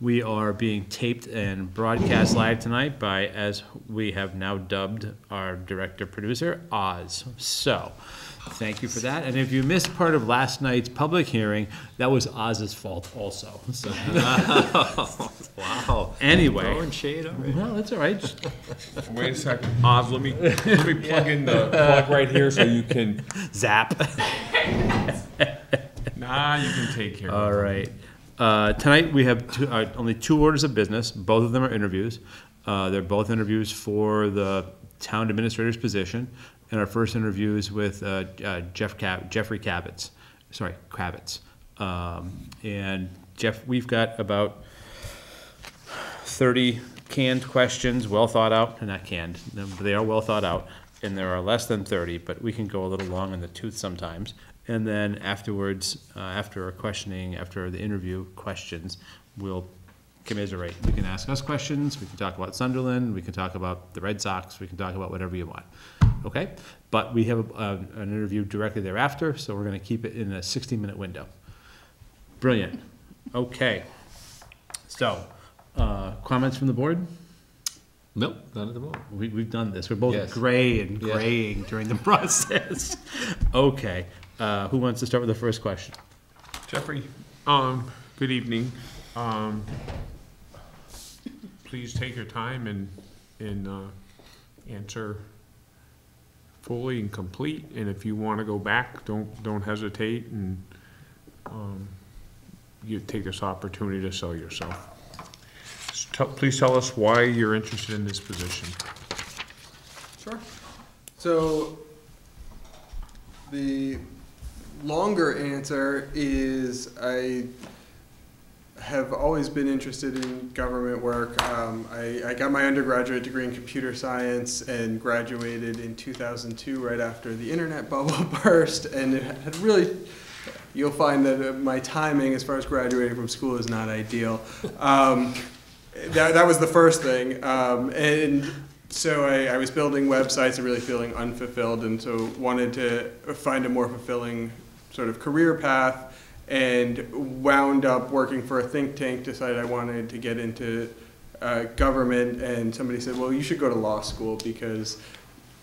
We are being taped and broadcast live tonight by, as we have now dubbed our director producer, Oz. So, thank you for that. And if you missed part of last night's public hearing, that was Oz's fault also. So, Wow. anyway, Throwing shade already. well, that's all right. Just Wait a second, Oz, let me, let me plug in the plug right here so you can, Zap. nah, you can take care of All it. right. Uh, Tonight, we have two- uh, only two orders of business. Both of them are interviews. Uh, They're both interviews for the town administrator's position. And our first interview is with uh, uh, Jeff Cab, Geoffrey Kravitz, sorry, Kravitz. Um, And Jeff, we've got about thirty canned questions, well thought out, and not canned, they are well thought out. And there are less than thirty, but we can go a little long in the tooth sometimes. And then afterwards, uh, after our questioning, after the interview questions, we'll commiserate. You can ask us questions, we can talk about Sunderland, we can talk about the Red Sox, we can talk about whatever you want. Okay? But we have uh, an interview directly thereafter, so we're gonna keep it in a sixty-minute window. Brilliant. Okay. So, uh, comments from the board? Nope, not at the moment. We, we've done this. We're both Yes. gray and graying during the process. Okay, uh, who wants to start with the first question? Geoffrey, um, good evening. Um, please take your time and, and, uh, answer fully and complete, and if you wanna go back, don't, don't hesitate, and, um, you take this opportunity to sell yourself. S- tell- Please tell us why you're interested in this position. Sure. So the longer answer is I have always been interested in government work. Um, I, I got my undergraduate degree in computer science and graduated in 2002, right after the internet bubble burst, and it had really. You'll find that uh, my timing as far as graduating from school is not ideal. Um, that, that was the first thing. Um, and so I, I was building websites and really feeling unfulfilled, and so wanted to find a more fulfilling sort of career path. And wound up working for a think tank. Decided I wanted to get into uh, government, and somebody said, "Well, you should go to law school because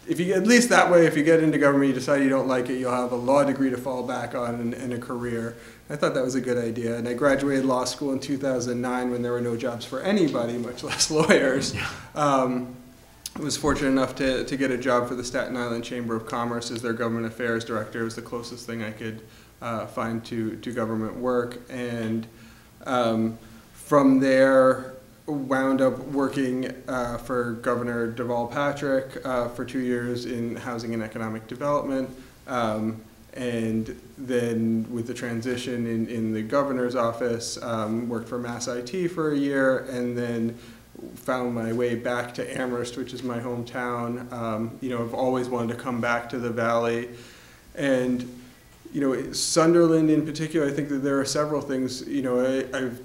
if you at least that way, if you get into government, you decide you don't like it, you'll have a law degree to fall back on and, and a career." I thought that was a good idea, and I graduated law school in 2009 when there were no jobs for anybody, much less lawyers. Um, was fortunate enough to, to get a job for the Staten Island Chamber of Commerce as their government affairs director. It was the closest thing I could uh, find to, to government work. And um, from there, wound up working uh, for Governor Deval Patrick uh, for two years in housing and economic development. Um, and then with the transition in, in the governor's office, um, worked for Mass IT for a year, and then found my way back to Amherst, which is my hometown. Um, you know, I've always wanted to come back to the valley, and you know, Sunderland in particular. I think that there are several things. You know, I, I've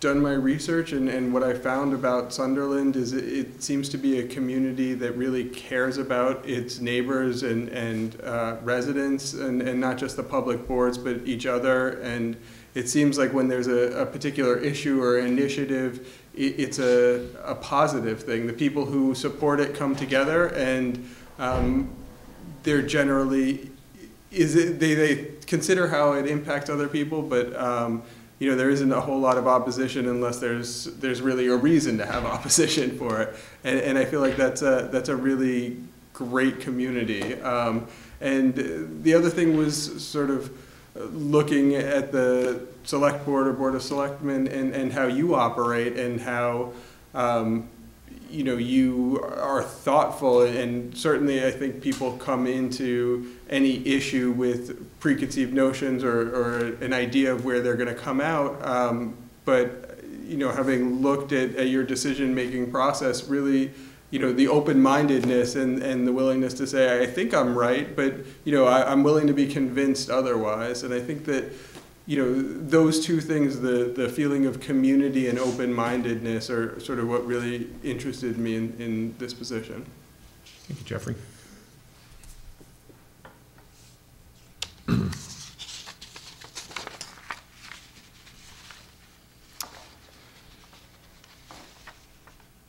done my research, and, and what I found about Sunderland is it, it seems to be a community that really cares about its neighbors and, and uh, residents, and, and not just the public boards, but each other. And it seems like when there's a, a particular issue or initiative, it, it's a, a positive thing. The people who support it come together, and um, they're generally is it, they, they consider how it impacts other people, but um, you know there isn't a whole lot of opposition unless there's there's really a reason to have opposition for it, and, and I feel like that's a that's a really great community. Um, and the other thing was sort of looking at the select board or board of selectmen and, and how you operate and how um, you know you are thoughtful. And certainly I think people come into any issue with preconceived notions or, or an idea of where they're going to come out. Um, but you know having looked at, at your decision making process really you know the open-mindedness and, and the willingness to say I think I'm right but you know I, I'm willing to be convinced otherwise and I think that you know, those two things, the, the feeling of community and open-mindedness are sort of what really interested me in, in this position. Thank you, Geoffrey.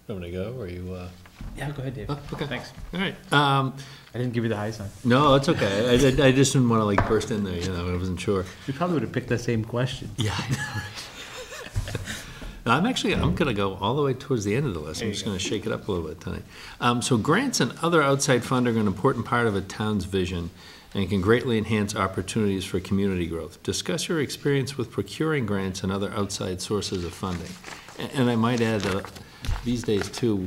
Want me to go, or you, uh? Yeah, go ahead, Dave. Oh, okay. Thanks. All right, um, I didn't give you the high sign. no, it's okay. I, I, I just didn't wanna like burst in there, you know, I wasn't sure. We probably would have picked the same question. Yeah, I know, right? No, I'm actually, I'm gonna go all the way towards the end of the list, I'm just gonna shake it up a little bit tonight. Um, so grants and other outside funding are an important part of a town's vision and can greatly enhance opportunities for community growth. Discuss your experience with procuring grants and other outside sources of funding. A- And I might add, that these days too,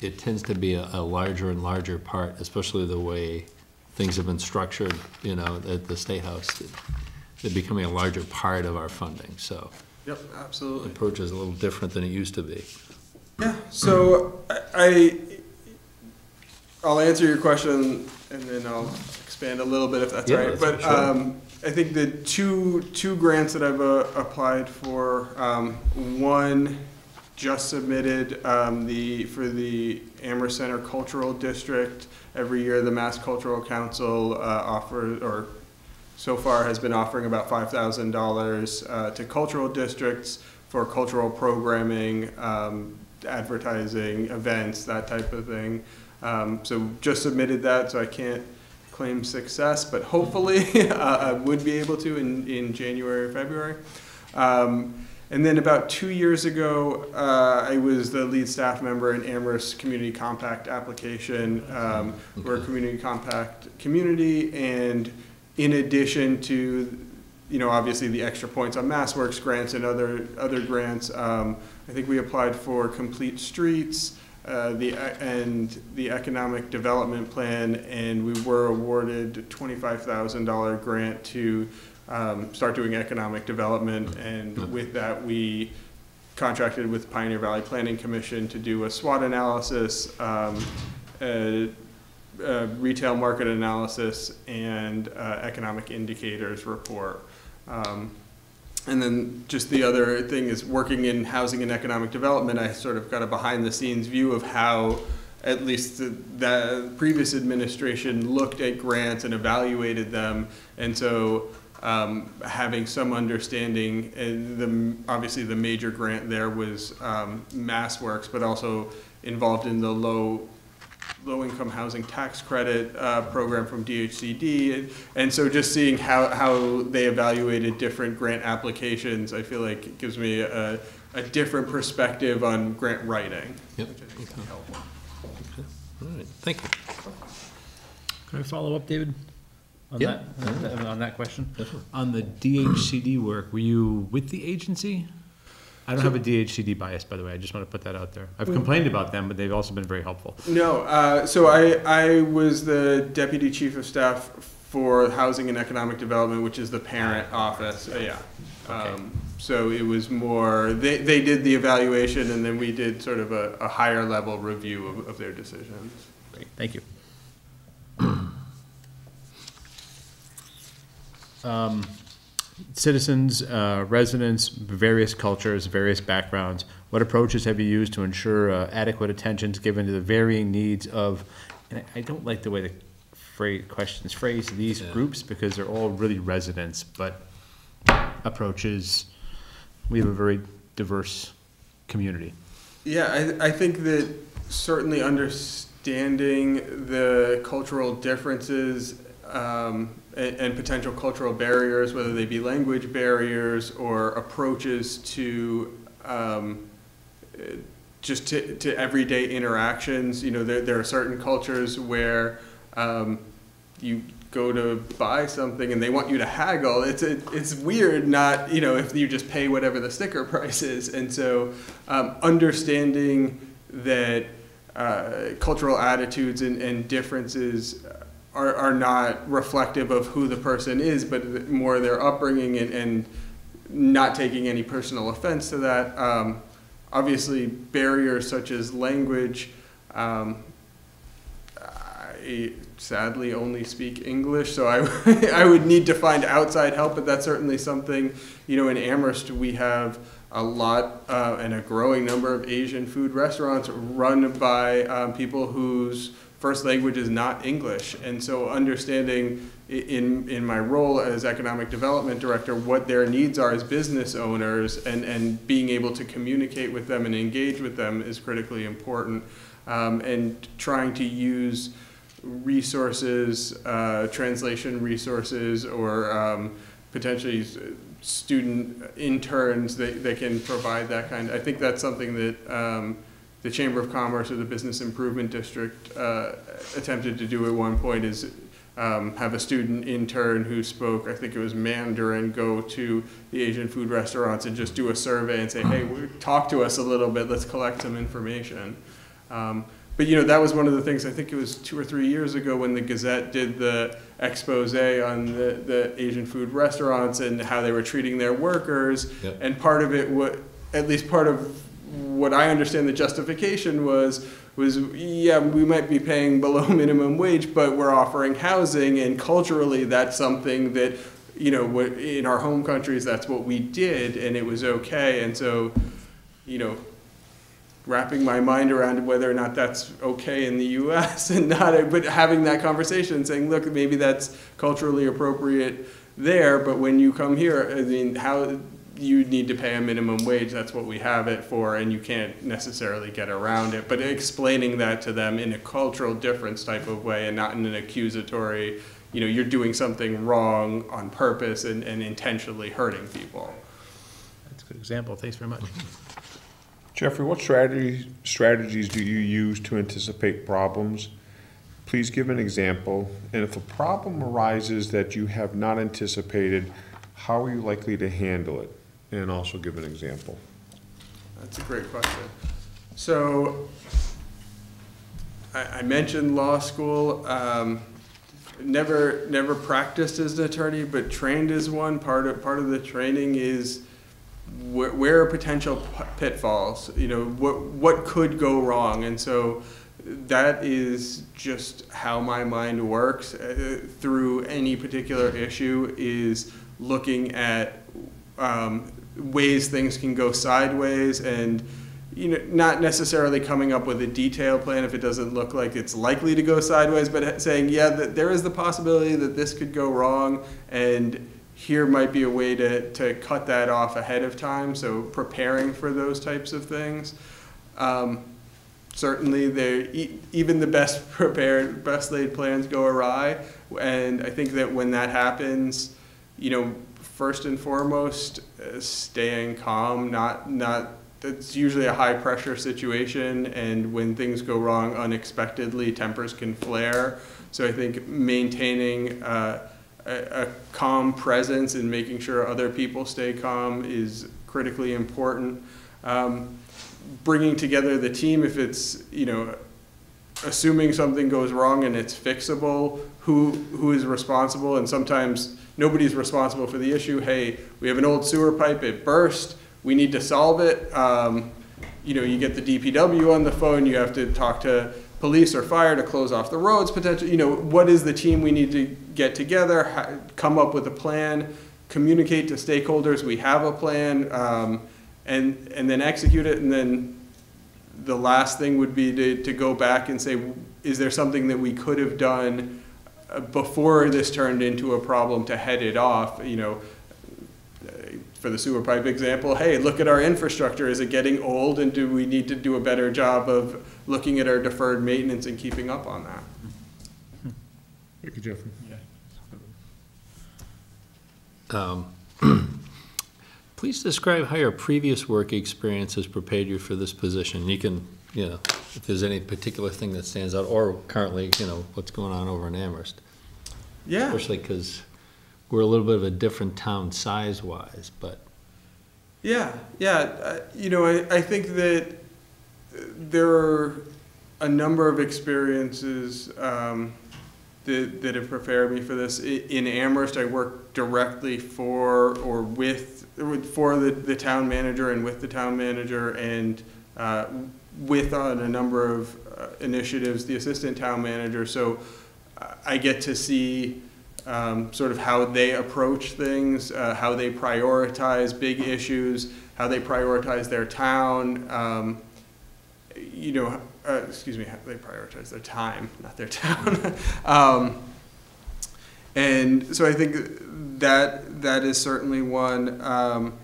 it tends to be a, a larger and larger part, especially the way things have been structured, you know, at the State House. They're becoming a larger part of our funding, so Yep, the absolutely. approach is a little different than it used to be. Yeah, so I, I- I'll answer your question and then I'll expand a little bit if that's Yeah, all right. that's- But, sure. um, I think the two, two grants that I've, uh, applied for, um, one just submitted, um, the, for the Amherst Center Cultural District. Every year, the Mass Cultural Council, uh, offers, or so far has been offering about five thousand dollars uh, to cultural districts for cultural programming, um, advertising, events, that type of thing. Um, so just submitted that, so I can't claim success, but hopefully uh, I would be able to in, in January or February. Um, and then about two years ago, uh, I was the lead staff member in Amherst Community Compact application. Um, We're a community compact community, and in addition to, you know, obviously the extra points on MassWorks grants and other, other grants, um, I think we applied for Complete Streets, uh, the, and the Economic Development Plan, and we were awarded twenty-five thousand dollar grant to, um, start doing economic development, and with that, we contracted with Pioneer Valley Planning Commission to do a SWOT analysis, um, a, a retail market analysis, and uh, economic indicators report. Um, and then just the other thing is working in housing and economic development, I sort of got a behind the scenes view of how at least the, the previous administration looked at grants and evaluated them. And so um, having some understanding, and the, obviously the major grant there was um, MassWorks, but also involved in the low low-income housing tax credit uh, program from DHCD. And- And so just seeing how, how they evaluated different grant applications, I feel like it gives me a, a different perspective on grant writing. Yep. which I think is helpful. All right, thank you. Can I follow up, David? On Yeah. that, on that question? Definitely. On the DHCD work, were you with the agency? I don't have a DHCD bias, by the way, I just want to put that out there. I've complained about them, but they've also been very helpful. No, uh, so I, I was the deputy chief of staff for housing and economic development, which is the parent office, uh, yeah. Okay. Um, So it was more, they, they did the evaluation and then we did sort of a, a higher level review of, of their decisions. Great, thank you. Um, Citizens, uh, residents, various cultures, various backgrounds, what approaches have you used to ensure uh, adequate attention is given to the varying needs of, and I I don't like the way the phrase, questions phrase these Yeah. groups, because they're all really residents, but approaches, we have a very diverse community. Yeah, I, I think that certainly understanding the cultural differences um, and, and potential cultural barriers, whether they be language barriers or approaches to um, just to, to everyday interactions. You know, there, there are certain cultures where um, you go to buy something and they want you to haggle. It's it, it's weird not you know if you just pay whatever the sticker price is. And so um, understanding that uh, cultural attitudes and, and differences are, are not reflective of who the person is, but more their upbringing and, and not taking any personal offense to that. Um, obviously, barriers such as language. Um, I sadly only speak English, so I, I would need to find outside help, but that's certainly something, you know, in Amherst, we have a lot uh, and a growing number of Asian food restaurants run by um, people whose first language is not English. And so understanding in, in my role as economic development director, what their needs are as business owners and, and being able to communicate with them and engage with them is critically important. Um, and trying to use resources, uh, translation resources, or um, potentially student interns that, that can provide that kind. I think that's something that um, the Chamber of Commerce or the Business Improvement District uh, attempted to do at one point is um, have a student intern who spoke, I think it was Mandarin, go to the Asian food restaurants and just do a survey and say, hey, talk to us a little bit, let's collect some information. Um, but you know, that was one of the things, I think it was two or three years ago when the Gazette did the expose on the, the Asian food restaurants and how they were treating their workers. Yep. And part of it, at least part of what I understand the justification was, was, yeah, we might be paying below minimum wage, but we're offering housing, and culturally, that's something that, you know, in our home countries, that's what we did, and it was okay, and so, you know, wrapping my mind around whether or not that's okay in the U.S. and not, but having that conversation saying, look, maybe that's culturally appropriate there, but when you come here, I mean, how you need to pay a minimum wage. That's what we have it for, and you can't necessarily get around it. But explaining that to them in a cultural difference type of way, and not in an accusatory, you know, you're doing something wrong on purpose and, and intentionally hurting people. That's a good example, thanks very much. Geoffrey, what strategies, strategies do you use to anticipate problems? Please give an example, and if a problem arises that you have not anticipated, how are you likely to handle it? And also give an example. That's a great question. So, I, I mentioned law school. Um, never, never practiced as an attorney, but trained as one. Part of part of the training is where, where are potential pitfalls. You know, what what could go wrong, and so that is just how my mind works uh, through any particular issue. Is looking at um, ways things can go sideways and you know not necessarily coming up with a detailed plan if it doesn't look like it's likely to go sideways but saying yeah that there is the possibility that this could go wrong and here might be a way to, to cut that off ahead of time so preparing for those types of things. Um, certainly there even the best prepared best laid plans go awry and i think that when that happens you know first and foremost uh, staying calm not not it's usually a high pressure situation and when things go wrong unexpectedly tempers can flare. So i think maintaining uh, a, a calm presence and making sure other people stay calm is critically important. Um, bringing together the team if it's you know assuming something goes wrong and it's fixable who who is responsible and sometimes nobody's responsible for the issue. Hey we have an old sewer pipe. It burst. We need to solve it. Um, you know you get the dpw on the phone. You have to talk to police or fire to close off the roads potentially. You know what is the team we need to get together come up with a plan communicate to stakeholders we have a plan um, and and then execute it. And then the last thing would be to, to go back and say, is there something that we could have done before this turned into a problem to head it off? You know, uh, for the sewer pipe example, hey, look at our infrastructure. Is it getting old? And do we need to do a better job of looking at our deferred maintenance and keeping up on that? Thank you, Geoffrey. Um, Please describe how your previous work experience has prepared you for this position. You can, you know, if there's any particular thing that stands out, or currently, you know, what's going on over in Amherst. Yeah. Especially because we're a little bit of a different town size-wise, but Yeah, yeah. Uh, you know, I, I think that uh, there are a number of experiences um, that, that have prepared me for this. In Amherst, I work directly for or with for the, the town manager and with the town manager and uh, with on a number of uh, initiatives the assistant town manager. So I get to see um, sort of how they approach things, uh, how they prioritize big issues, how they prioritize their town. Um, you know, uh, excuse me, how they prioritize their time, not their town. um, and so I think that that is certainly one. Um,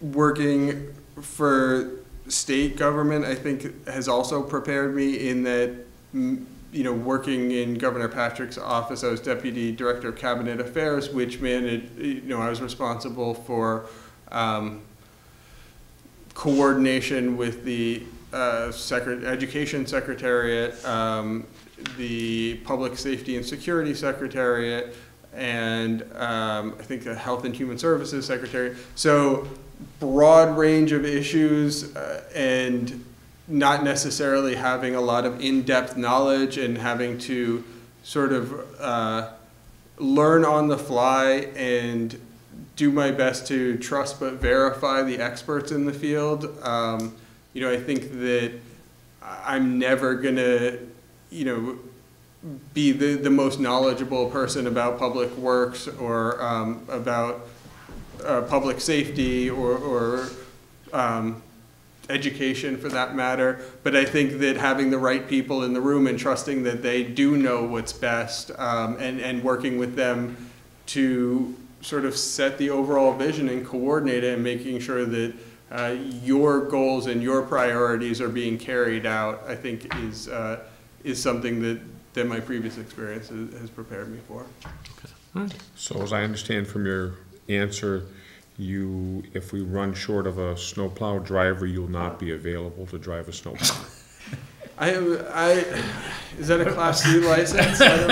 working for state government, I think, has also prepared me in that, you know, working in Governor Patrick's office, I was Deputy Director of Cabinet Affairs, which managed, you know, I was responsible for um, coordination with the uh, Secret, Education Secretariat, um, the Public Safety and Security Secretariat, and um, I think the Health and Human Services Secretary. So broad range of issues uh, and not necessarily having a lot of in-depth knowledge and having to sort of uh, learn on the fly and do my best to trust but verify the experts in the field. Um, you know, I think that I'm never gonna, you know, be the, the most knowledgeable person about public works or um, about uh, public safety or, or um, education for that matter. But I think that having the right people in the room and trusting that they do know what's best um, and, and working with them to sort of set the overall vision and coordinate it and making sure that uh, your goals and your priorities are being carried out, I think is, uh, is something that, that my previous experience has, has prepared me for. So as I understand from your answer, you, if we run short of a snowplow driver, you'll not be available to drive a snowplow. I, I, is that a Class C license? I don't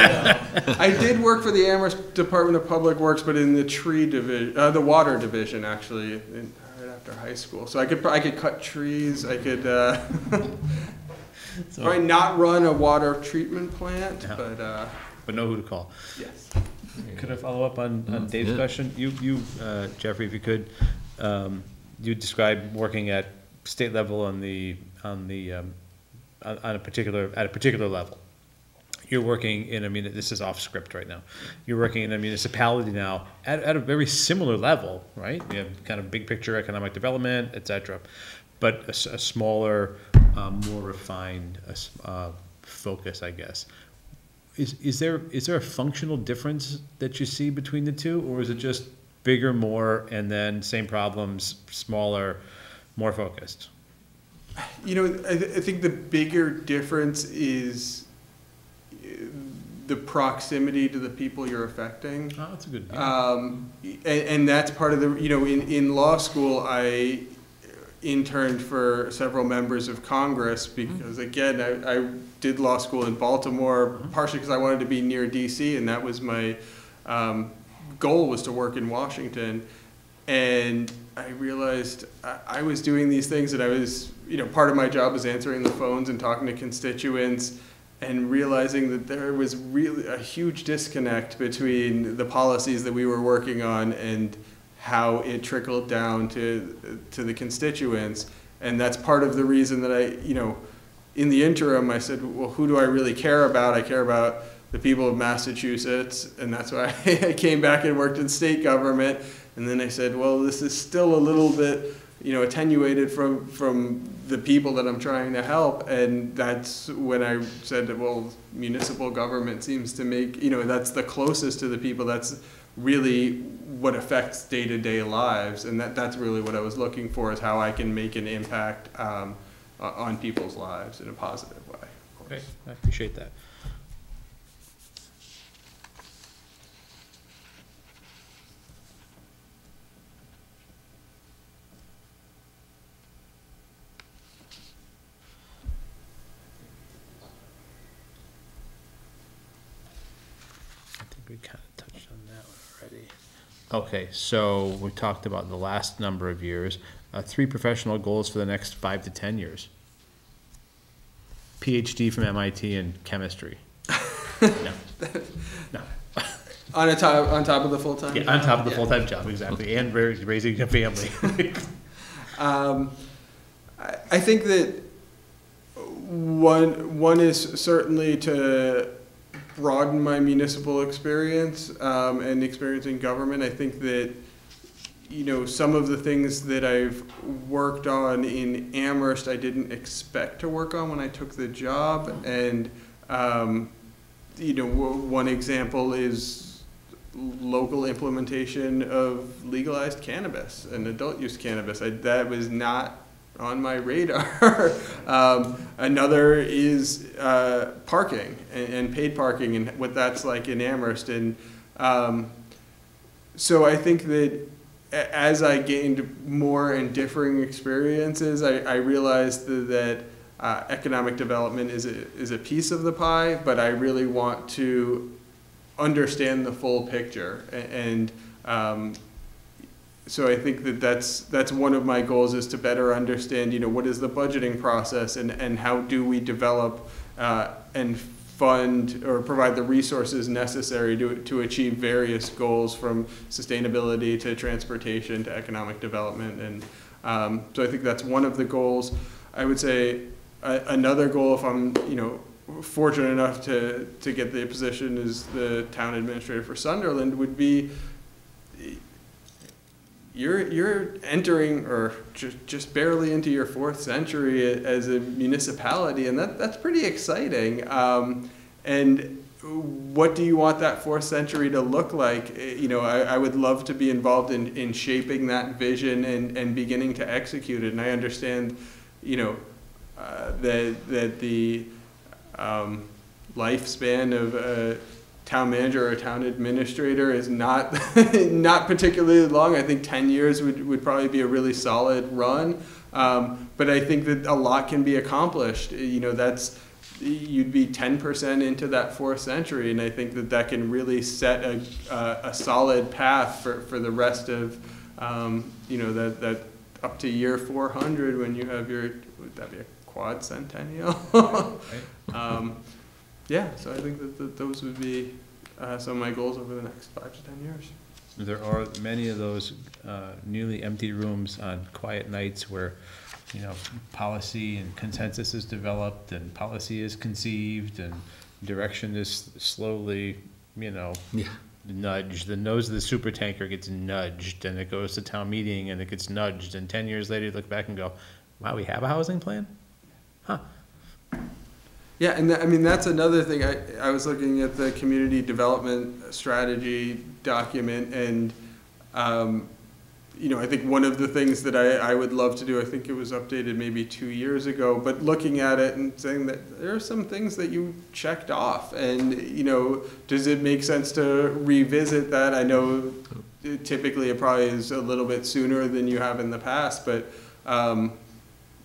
know. I did work for the Amherst Department of Public Works, but in the tree division, uh, the water division, actually, in, right after high school. So I could, I could cut trees, I could, uh, probably not run a water treatment plant, Yeah. but, uh, But know who to call. yes. Could I follow up on, on Dave's Yeah. question? You, you, uh, Geoffrey, if you could, um, you described working at state level on the, on the, um, on, on a particular, at a particular level. You're working in, I mean, this is off script right now. You're working in a municipality now at, at a very similar level, right? You have kind of big picture economic development, et cetera. But a, s- a smaller, um, more refined, uh, s- uh, focus, I guess. Is, is there, is there a functional difference that you see between the two, or is it just bigger, more, and then same problems, smaller, more focused? You know, I, th- I think the bigger difference is the proximity to the people you're affecting. Oh, that's a good. Um, and, and that's part of the, you know, in, in law school, I interned for several members of Congress because again, I, I did law school in Baltimore, partially because I wanted to be near DC and that was my, um, goal was to work in Washington. And I realized I, I was doing these things that I was, you know, part of my job was answering the phones and talking to constituents and realizing that there was really a huge disconnect between the policies that we were working on and how it trickled down to to the constituents. And that's part of the reason that I you know in the interim I said well who do I really care about? I care about the people of Massachusetts. And that's why I came back and worked in state government. And then I said well this is still a little bit you know attenuated from from the people that I'm trying to help. And that's when I said well municipal government seems to make you know that's the closest to the people. That's really what affects day-to-day lives and that that's really what I was looking for is how I can make an impact um, on people's lives in a positive way. Great. I appreciate that. I think we kind of touched on that one already. Okay, so we talked about the last number of years, uh, three professional goals for the next five to ten years. PhD from MIT in chemistry. No, no. On a top on top of the full time. Yeah, on top of the full-time job, exactly, and ra- raising a family. Um, I, I think that one one is certainly to broaden my municipal experience um, and experience in government. I think that you know some of the things that I've worked on in Amherst I didn't expect to work on when I took the job, and um, you know, one example is local implementation of legalized cannabis and adult use cannabis. I, that was not on my radar. um, another is uh, parking and, and paid parking and what that's like in Amherst. And um, so I think that as I gained more and differing experiences, I, I realized that, uh, economic development is a, is a piece of the pie, but I really want to understand the full picture. A- And um, so I think that that's, that's one of my goals is to better understand, you know, what is the budgeting process and, and how do we develop uh, and fund or provide the resources necessary to, to achieve various goals from sustainability to transportation to economic development. And um, so I think that's one of the goals. I would say a, another goal, if I'm, you know, fortunate enough to, to get the position as the town administrator for Sunderland, would be you're you're entering or just just barely into your fourth century as a municipality, and that that's pretty exciting. Um, and what do you want that fourth century to look like? Eh, You know, I, I would love to be involved in, in shaping that vision and, and beginning to execute it. And I understand, you know, uh, that that the um, lifespan of a town manager or town administrator is not not particularly long. I think ten years would, would probably be a really solid run. Um, but I think that a lot can be accomplished. You know, that's you'd be ten percent into that fourth century, and I think that that can really set a a, a solid path for, for the rest of um, you know that that up to year four hundred when you have your would that be a quad centennial? um, yeah, so I think that, that those would be uh, some of my goals over the next five to ten years. There are many of those uh, newly empty rooms on quiet nights where, you know, policy and consensus is developed and policy is conceived and direction is slowly, you know, Yeah. nudged. The nose of the super tanker gets nudged and it goes to town meeting and it gets nudged. And ten years later, you look back and go, wow, we have a housing plan? Huh. Yeah, and that, I mean that's another thing. I, I was looking at the community development strategy document, and um, you know I think one of the things that I, I would love to do. I think it was updated maybe two years ago, but looking at it and saying that there are some things that you checked off, and you know does it make sense to revisit that? I know typically it probably is a little bit sooner than you have in the past, but. Um,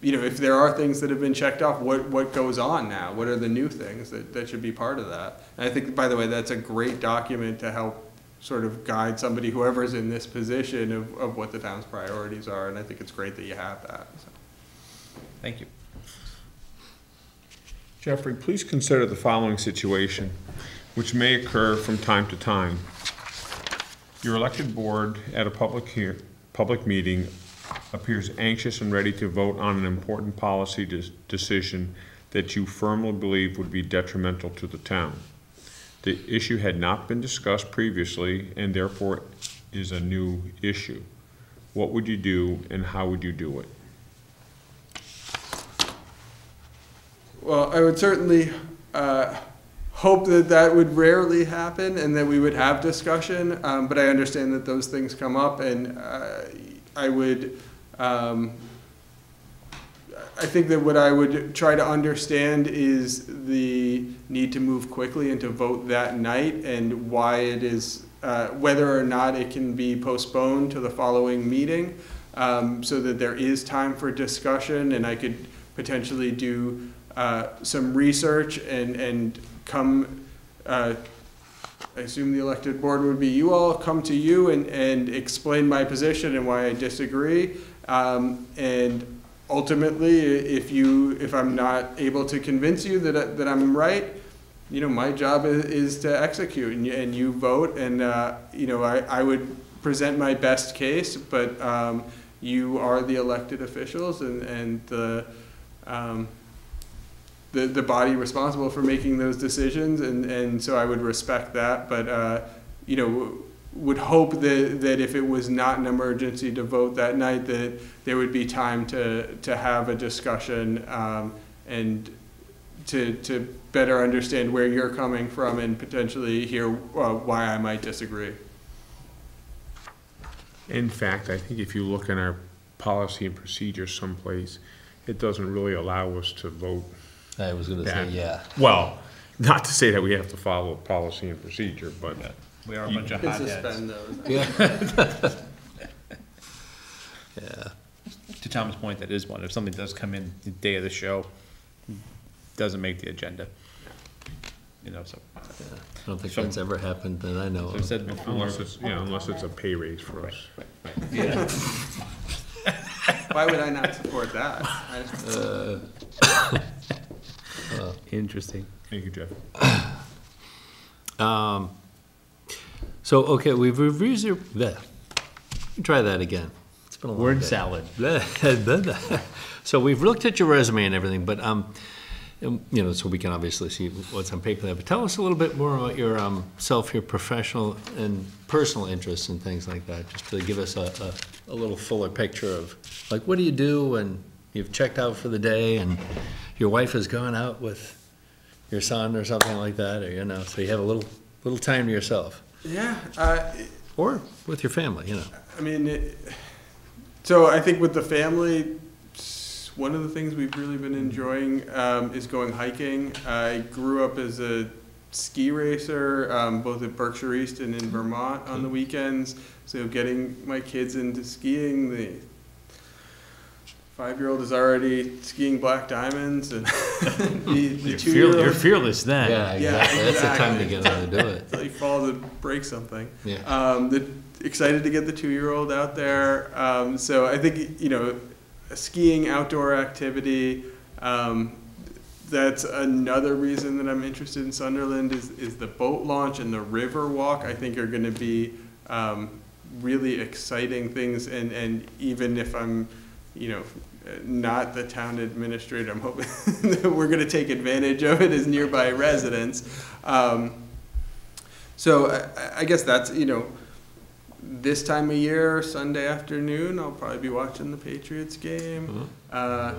you know, if there are things that have been checked off, what, what goes on now? What are the new things that, that should be part of that? And I think, by the way, that's a great document to help sort of guide somebody, whoever's in this position, of, of what the town's priorities are. And I think it's great that you have that. so. Thank you. Geoffrey, please consider the following situation, which may occur from time to time. Your elected board at a public hear, public meeting appears anxious and ready to vote on an important policy decision that you firmly believe would be detrimental to the town. The issue had not been discussed previously and therefore is a new issue. What would you do and how would you do it? Well, I would certainly uh, hope that that would rarely happen and that we would have discussion, um, but I understand that those things come up, and uh, I would. Um, I think that what I would try to understand is the need to move quickly and to vote that night, and why it is, uh, whether or not it can be postponed to the following meeting, um, so that there is time for discussion, and I could potentially do uh, some research and, and come, uh, I assume the elected board would be you all, come to you and, and explain my position and why I disagree. Um, and ultimately, if you, if I'm not able to convince you that, that I'm right, you know, my job is, is to execute and you, and you vote and, uh, you know, I, I would present my best case, but, um, you are the elected officials and, and the, um, the, the body responsible for making those decisions, and, and so I would respect that, but, uh, you know, would hope that, that if it was not an emergency to vote that night, that there would be time to, to have a discussion, um, and to, to better understand where you're coming from and potentially hear uh, why I might disagree. In fact, I think if you look in our policy and procedure someplace, it doesn't really allow us to vote I was gonna say, yeah. Well, not to say that we have to follow policy and procedure, but We are a bunch of Can hotheads. suspend those. Yeah. Yeah, To Tom's point, that is one. If something does come in the day of the show, doesn't make the agenda. You know, so, I don't think that's ever happened that I know as I've of. said before. unless it's, yeah, unless it's a pay raise for us. Why would I not support that? I- Interesting. Thank you, Jeff. Um, so, okay, we've reviewed your, bleh. try that again. It's been a long Word day. salad. So we've looked at your resume and everything, but, um, um, you know, so we can obviously see what's on paper there, but tell us a little bit more about your, um, self, your professional and personal interests and things like that, just to give us a, a, a little fuller picture of, like, what do you do and you've checked out for the day and your wife has gone out with your son or something like that, or, you know, so you have a little, little time to yourself, Yeah, uh, or with your family, you know. I mean, it, so I think with the family, one of the things we've really been enjoying um, is going hiking. I grew up as a ski racer, um, both at Berkshire East and in Vermont on the weekends. So getting my kids into skiing, the five-year-old is already skiing black diamonds, and the, the You're fear- two-year-old You're fearless then. Yeah, Yeah, exactly, that's the time to get on to do it, until he falls and breaks something. yeah. Um, the, excited to get the two-year-old out there. Um, so I think you know, a skiing outdoor activity. Um, that's another reason that I'm interested in Sunderland is is the boat launch and the river walk. I think are going to be um, really exciting things. And and even if I'm, you know. Not the town administrator. I'm hoping that we're going to take advantage of it as nearby residents. Um, so I, I guess that's you know this time of year, Sunday afternoon, I'll probably be watching the Patriots game. Uh,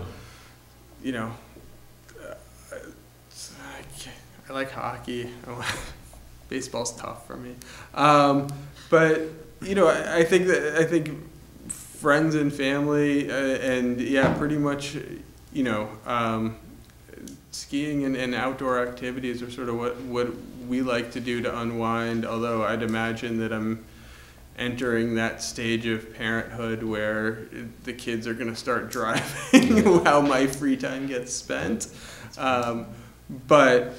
you know, uh, I, I like hockey. Baseball's tough for me, um, but you know, I, I think that I think friends and family uh, and yeah, pretty much, you know. Um, skiing and, and outdoor activities are sort of what, what we like to do to unwind, although I'd imagine that I'm entering that stage of parenthood where the kids are going to start driving how my free time gets spent. Um, but,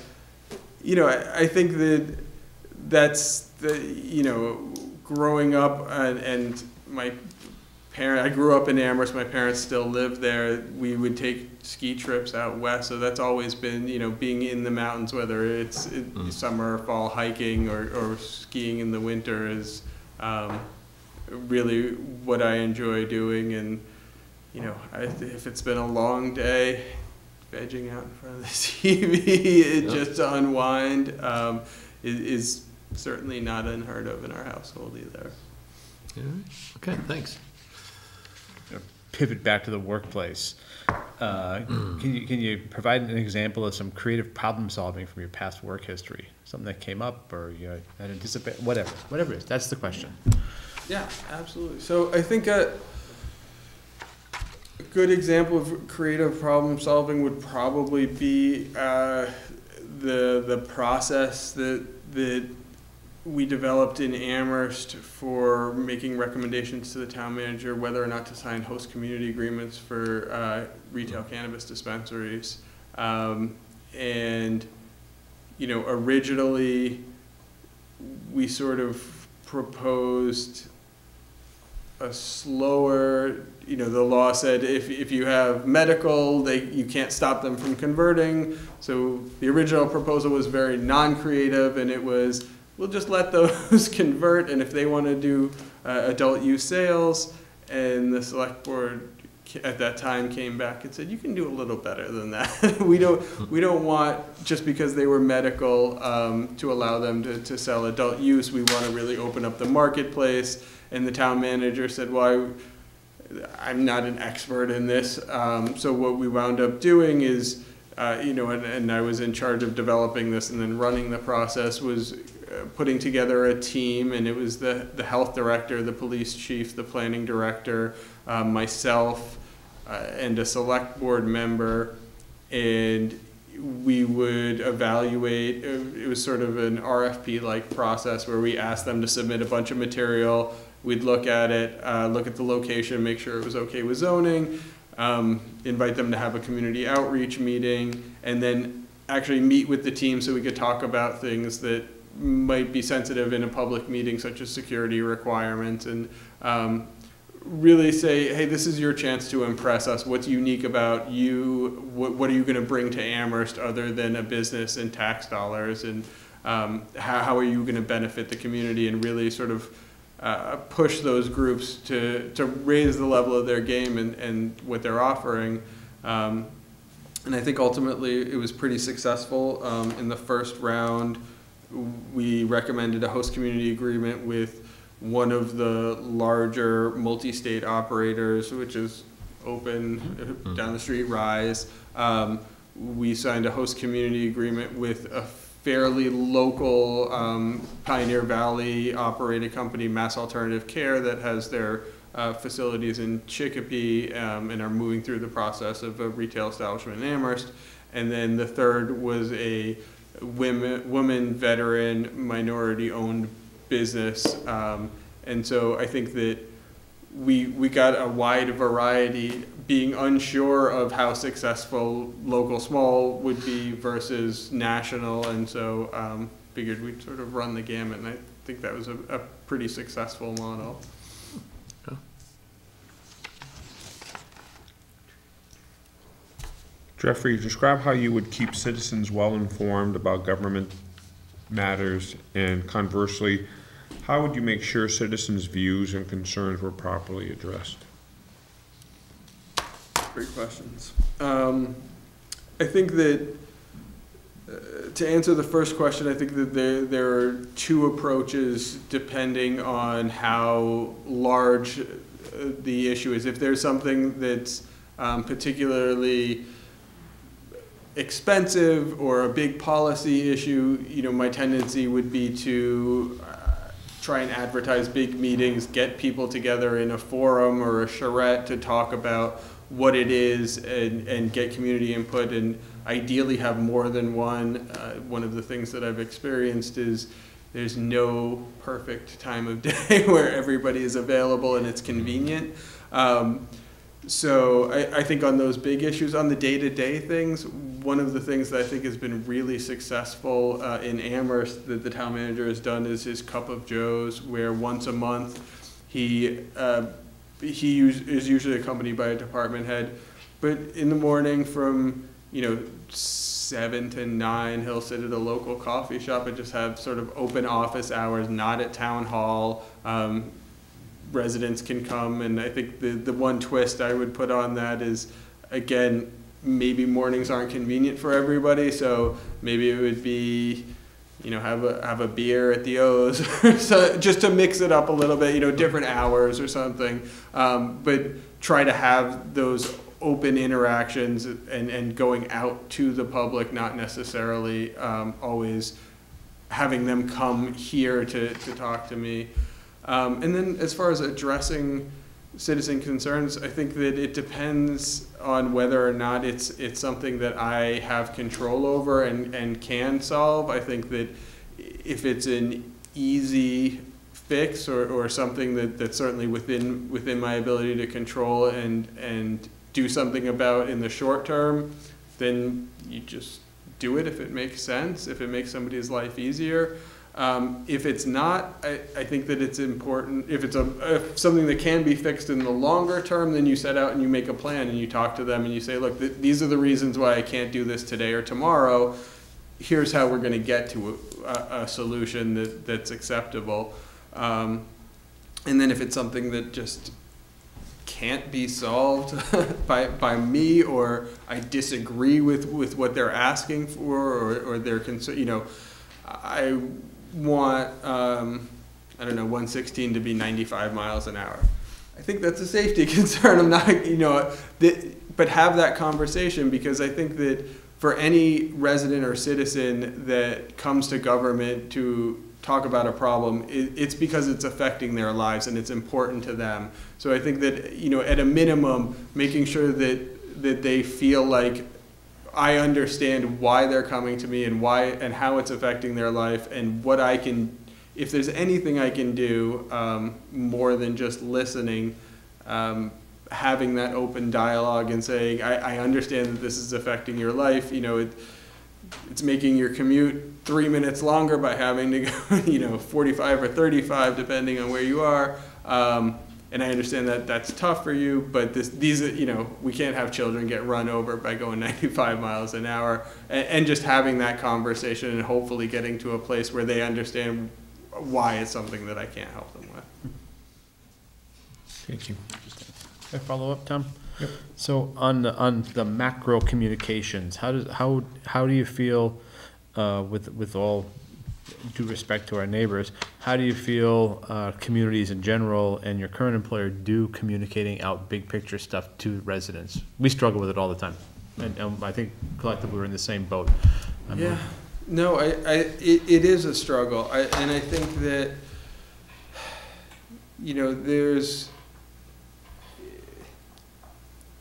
you know, I, I think that that's the, you know, growing up and, and my parent, I grew up in Amherst. My parents still live there. We would take ski trips out west, so that's always been, you know, being in the mountains, whether it's in summer or fall hiking or, or skiing in the winter, is um, really what I enjoy doing. And you know, I, if it's been a long day, vegging out in front of the TV, it Yeah. just to unwind um, is, is certainly not unheard of in our household either. Right. Okay, thanks. Pivot back to the workplace. Uh, Can you, can you provide an example of some creative problem solving from your past work history? Something that came up or you anticipate, whatever, whatever it is, that's the question. Yeah, absolutely. So I think a, a good example of creative problem solving would probably be uh, the the process that that we developed in Amherst for making recommendations to the town manager whether or not to sign host community agreements for uh, retail cannabis dispensaries. Um, and you know, originally we sort of proposed a slower, you know, the law said if, if you have medical, they, you can't stop them from converting. So the original proposal was very non-creative and it was, we'll just let those convert and if they want to do uh, adult use sales. And the select board at that time came back and said, you can do a little better than that. we don't, we don't want, just because they were medical, um, to allow them to, to sell adult use. We want to really open up the marketplace. And the town manager said, well, I, I'm not an expert in this. Um, so what we wound up doing is uh, you know, and, and I was in charge of developing this and then running the process was putting together a team and it was the, the health director, the police chief, the planning director, uh, myself, uh, and a select board member. And we would evaluate, uh, it was sort of an RFP-like process where we asked them to submit a bunch of material. We'd look at it, uh, look at the location, make sure it was okay with zoning, um, invite them to have a community outreach meeting, and then actually meet with the team so we could talk about things that might be sensitive in a public meeting, such as security requirements, and um, really say, hey, this is your chance to impress us. What's unique about you? What, what are you going to bring to Amherst other than a business and tax dollars? And um, how, how are you going to benefit the community and really sort of uh, push those groups to, to raise the level of their game and, and what they're offering? Um, and I think ultimately it was pretty successful. Um, in the first round, we recommended a host community agreement with one of the larger multi-state operators, which is open uh, down the street, Rise. Um, we signed a host community agreement with a fairly local um, Pioneer Valley operated company, Mass Alternative Care, that has their uh, facilities in Chicopee um, and are moving through the process of a retail establishment in Amherst. And then the third was a women, woman veteran minority owned business. Um, and so I think that we, we got a wide variety, being unsure of how successful local small would be versus national. And so um, figured we'd sort of run the gamut. And I think that was a, a pretty successful model. Geoffrey, describe how you would keep citizens well-informed about government matters, and conversely, how would you make sure citizens' views and concerns were properly addressed? Great questions. Um, I think that uh, to answer the first question, I think that there, there are two approaches depending on how large uh, the issue is. If there's something that's um, particularly expensive or a big policy issue, you know, my tendency would be to uh, try and advertise big meetings, get people together in a forum or a charrette to talk about what it is and, and get community input and ideally have more than one. Uh, one of the things that I've experienced is there's no perfect time of day where everybody is available and it's convenient. Um, so I, I think on those big issues, on the day-to-day things, one of the things that I think has been really successful uh, in Amherst that the town manager has done is his Cup of Joes, where once a month he uh, he is usually accompanied by a department head, but in the morning from you know seven to nine, he'll sit at a local coffee shop and just have sort of open office hours, not at town hall. Um, residents can come, and I think the, the one twist I would put on that is, again, maybe mornings aren't convenient for everybody, so maybe it would be, you know, have a, have a beer at the O's, so, just to mix it up a little bit, you know, different hours or something. Um, but try to have those open interactions and, and going out to the public, not necessarily um, always having them come here to, to talk to me. Um, and then as far as addressing citizen concerns, I think that it depends on whether or not it's it's something that I have control over and, and can solve. I think that if it's an easy fix or, or something that, that's certainly within within my ability to control and and do something about in the short term, then you just do it if it makes sense, if it makes somebody's life easier. Um, if it's not, I, I think that it's important, if it's a, if something that can be fixed in the longer term, then you set out and you make a plan and you talk to them and you say, look, th- these are the reasons why I can't do this today or tomorrow. Here's how we're gonna get to a, a solution that, that's acceptable. Um, and then if it's something that just can't be solved by, by me or I disagree with, with what they're asking for or, or their concern, you know, I want, um, I don't know, 116 to be 95 miles an hour. I think that's a safety concern. I'm not, you know, that, but have that conversation because I think that for any resident or citizen that comes to government to talk about a problem, it, it's because it's affecting their lives and it's important to them. So I think that, you know, at a minimum, making sure that, that they feel like I understand why they're coming to me and why and how it's affecting their life and what I can, if there's anything I can do um, more than just listening, um, having that open dialogue and saying, I, I understand that this is affecting your life. You know, it, it's making your commute three minutes longer by having to go, you know, 45 or 35, depending on where you are. Um, and I understand that that's tough for you, but this, these, you know, we can't have children get run over by going 95 miles an hour. And, and just having that conversation and hopefully getting to a place where they understand why it's something that I can't help them with. Thank you. Can I follow up, Tom? Yep. So on, the on the macro communications, how does, how, how do you feel, uh, with, with all due respect to our neighbors, how do you feel, uh, communities in general and your current employer do communicating out big picture stuff to residents? We struggle with it all the time, and, um, I think collectively we're in the same boat. I'm- Yeah, no, I, I, it, it is a struggle, I, and I think that, you know, there's,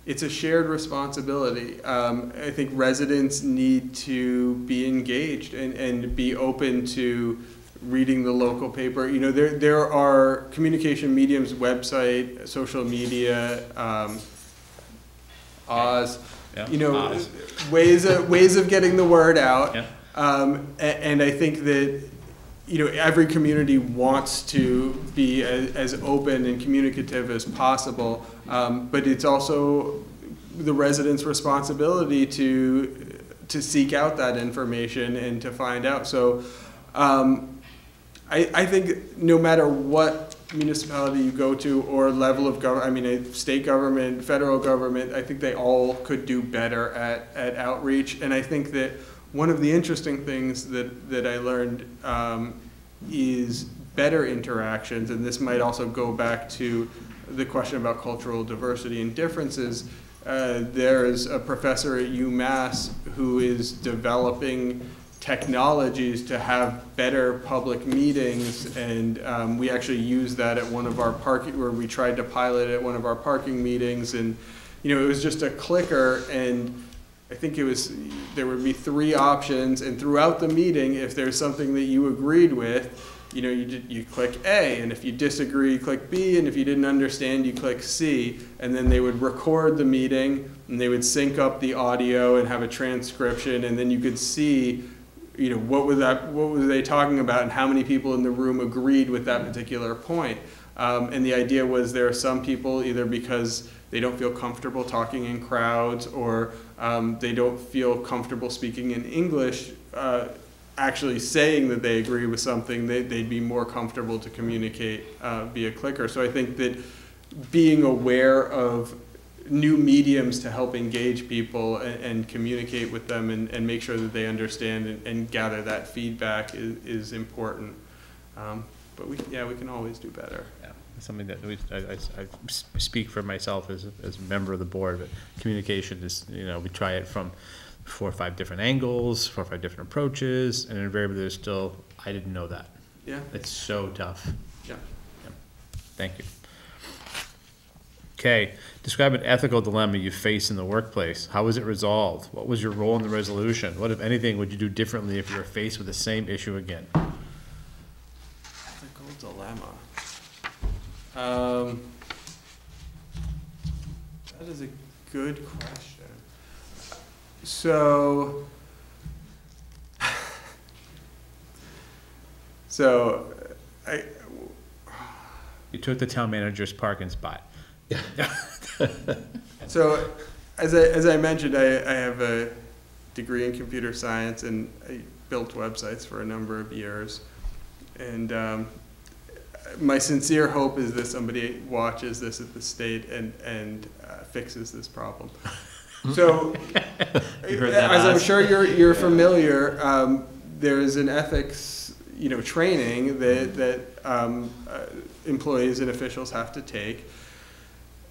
it's a shared responsibility. Um, I think residents need to be engaged and, and be open to reading the local paper. You know, there, there are communication mediums, website, social media, um, Oz, Yeah, you know, Oz. ways of, ways of getting the word out. Yeah. Um, a- and I think that, you know, every community wants to be as, as open and communicative as possible. Um, but it's also the residents' responsibility to, to seek out that information and to find out. So, um, I, I think no matter what municipality you go to or level of government, I mean, state government, federal government, I think they all could do better at, at outreach. And I think that one of the interesting things that, that I learned um, is better interactions, and this might also go back to the question about cultural diversity and differences. Uh, there's a professor at UMass who is developing technologies to have better public meetings, and um, we actually used that at one of our parking, where we tried to pilot it at one of our parking meetings, and, you know, it was just a clicker, and I think it was, there would be three options, and throughout the meeting, if there's something that you agreed with, you know, you did, you click A, and if you disagree, you click B, and if you didn't understand, you click C, and then they would record the meeting, and they would sync up the audio and have a transcription, and then you could see, you know, what was that, what were they talking about, and how many people in the room agreed with that particular point. Um, and the idea was there are some people either because they don't feel comfortable talking in crowds or um, they don't feel comfortable speaking in English, uh, actually saying that they agree with something, they, they'd be more comfortable to communicate uh, via clicker. So I think that being aware of new mediums to help engage people and, and communicate with them and, and make sure that they understand and, and gather that feedback is, is important. Um, but we, yeah, we can always do better. Yeah, Something that we, I, I, I speak for myself as, as a member of the board, but communication is, you know, we try it from four or five different angles, four or five different approaches, and invariably there's still, I didn't know that. Yeah, It's so tough. yeah. Thank you. Okay, describe an ethical dilemma you face in the workplace. How was it resolved? What was your role in the resolution? What, if anything, would you do differently if you were faced with the same issue again? Ethical dilemma. Um, that is a good question. So, so, I, You took the town manager's parking spot. Yeah. So, as I, as I mentioned, I, I have a degree in computer science and I built websites for a number of years. And um, my sincere hope is that somebody watches this at the state and, and uh, fixes this problem. So, You heard that, as I'm sure you're, you're familiar, um, there is an ethics, you know, training that, that um, uh, employees and officials have to take.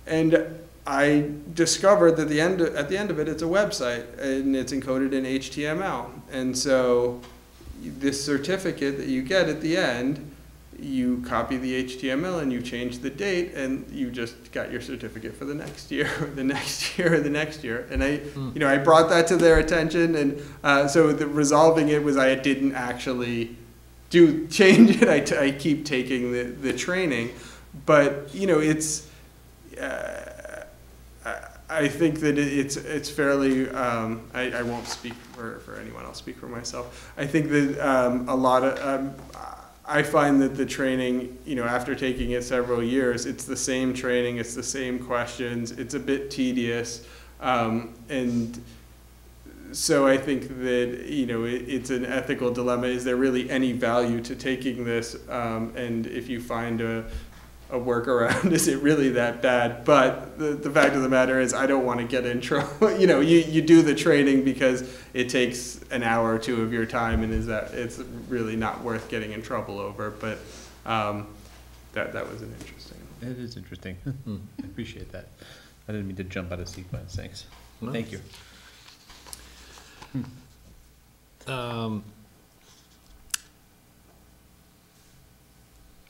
And I discovered that the end at the end of it, it's a website and it's encoded in HTML. And so, this certificate that you get at the end, you copy the HTML and you change the date, and you just got your certificate for the next year, or the next year, or the next year. And I, you know, I brought that to their attention, and uh, so the resolving it was I didn't actually do change it. I, t- I keep taking the, the training, but you know, it's. Uh, I, I think that it's it's fairly. Um, I, I won't speak for, for anyone. I'll speak for myself. I think that um, a lot of. Um, I find that the training, you know, after taking it several years, it's the same training, it's the same questions, it's a bit tedious, um, and so I think that you know it, it's an ethical dilemma. Is there really any value to taking this? Um, and if you find a a workaround, is it really that bad? But the, the fact of the matter is, I don't want to get in trouble. you know, you, you do the training because it takes an hour or two of your time, and is that it's really not worth getting in trouble over. But um, that that was an interesting. It is interesting. I appreciate that. I didn't mean to jump out of sequence, thanks. No. Thank you. Um,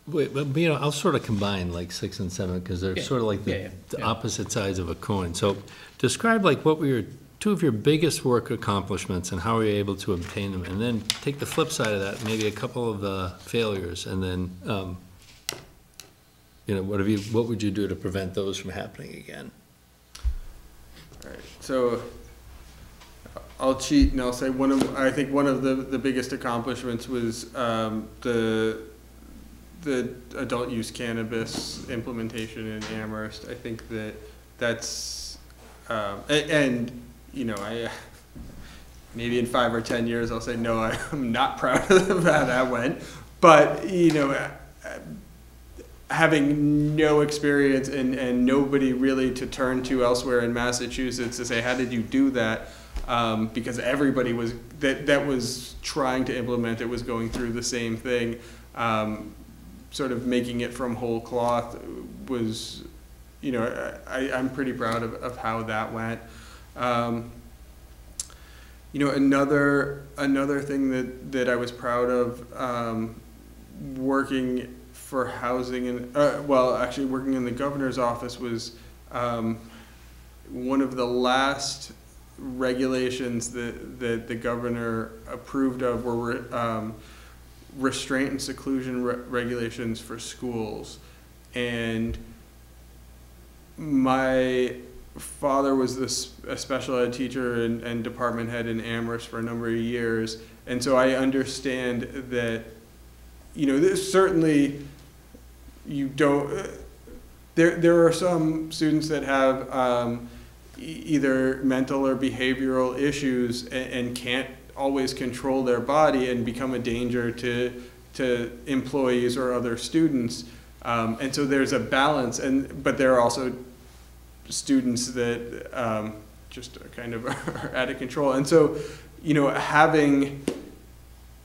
Wait, but, you know, I'll sort of combine like six and seven, because they're Yeah, sort of like yeah, the yeah, the yeah. opposite sides of a coin. So describe like what were your, two of your biggest work accomplishments, and how were you able to obtain them? And then take the flip side of that, maybe a couple of uh, failures, and then, um, you know, what have you, what would you do to prevent those from happening again? All right, so I'll cheat and I'll say one of, I think one of the, the biggest accomplishments was um, the, the adult use cannabis implementation in Amherst. I think that that's, um, a- and, you know, I, maybe in five or 10 years, I'll say, no, I'm not proud of how that went. But, you know, uh, having no experience and, and nobody really to turn to elsewhere in Massachusetts to say, how did you do that? Um, because everybody was that that was trying to implement it was going through the same thing. Um, sort of making it from whole cloth was, you know, I, I'm pretty proud of, of how that went. Um, you know, another another thing that, that I was proud of um, working for housing and uh, well, actually working in the governor's office was um, one of the last regulations that, that the governor approved of were um, restraint and seclusion re- regulations for schools. And my father was this a special ed teacher and, and department head in Amherst for a number of years, and so I understand that, you know, this certainly you don't. There there are some students that have um, either mental or behavioral issues and, and can't always control their body and become a danger to to employees or other students. Um, and so there's a balance, and but there are also students that um, just kind of are out of control. And so, you know, having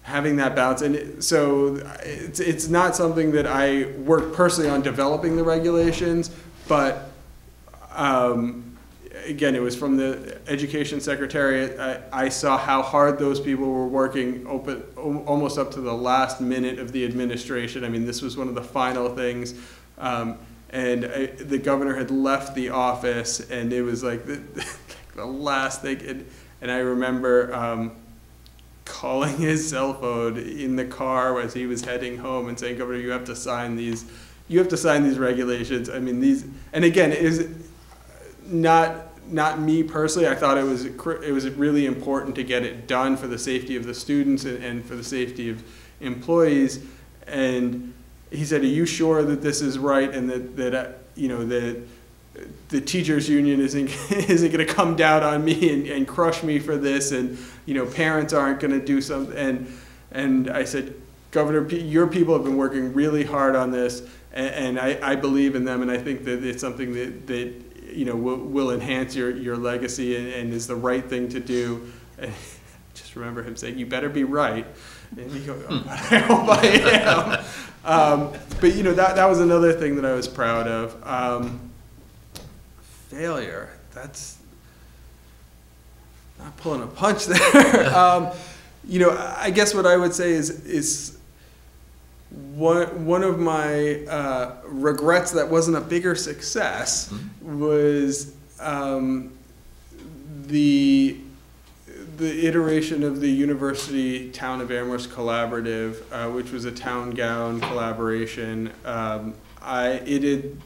having that balance, and so it's it's not something that I work personally on developing the regulations, but um, again, it was from the education secretariat. I, I saw how hard those people were working, open al- almost up to the last minute of the administration. I mean, this was one of the final things. Um, and I, the governor had left the office, and it was like the, the last thing. And, and I remember um, calling his cell phone in the car as he was heading home and saying, "Governor, you have to sign these. You have to sign these regulations." I mean, these. And again, it is not not me personally. I thought it was it was really important to get it done for the safety of the students and, and for the safety of employees. And he said, "Are you sure that this is right and that that uh, you know that the teachers union isn't isn't going to come down on me and, and crush me for this and you know parents aren't going to do something and and I said governor your people have been working really hard on this and, and I, I believe in them and I think that it's something that, that you know will, will enhance your, your legacy and, and is the right thing to do and just remember him saying you better be right and you go oh, I hope I am um, but you know that, that was another thing that I was proud of um, failure. That's not pulling a punch there. um, you know, I guess what I would say is is one one of my uh, regrets that wasn't a bigger success was um, the the iteration of the University Town of Amherst Collaborative, uh, which was a town gown collaboration. Um, I it had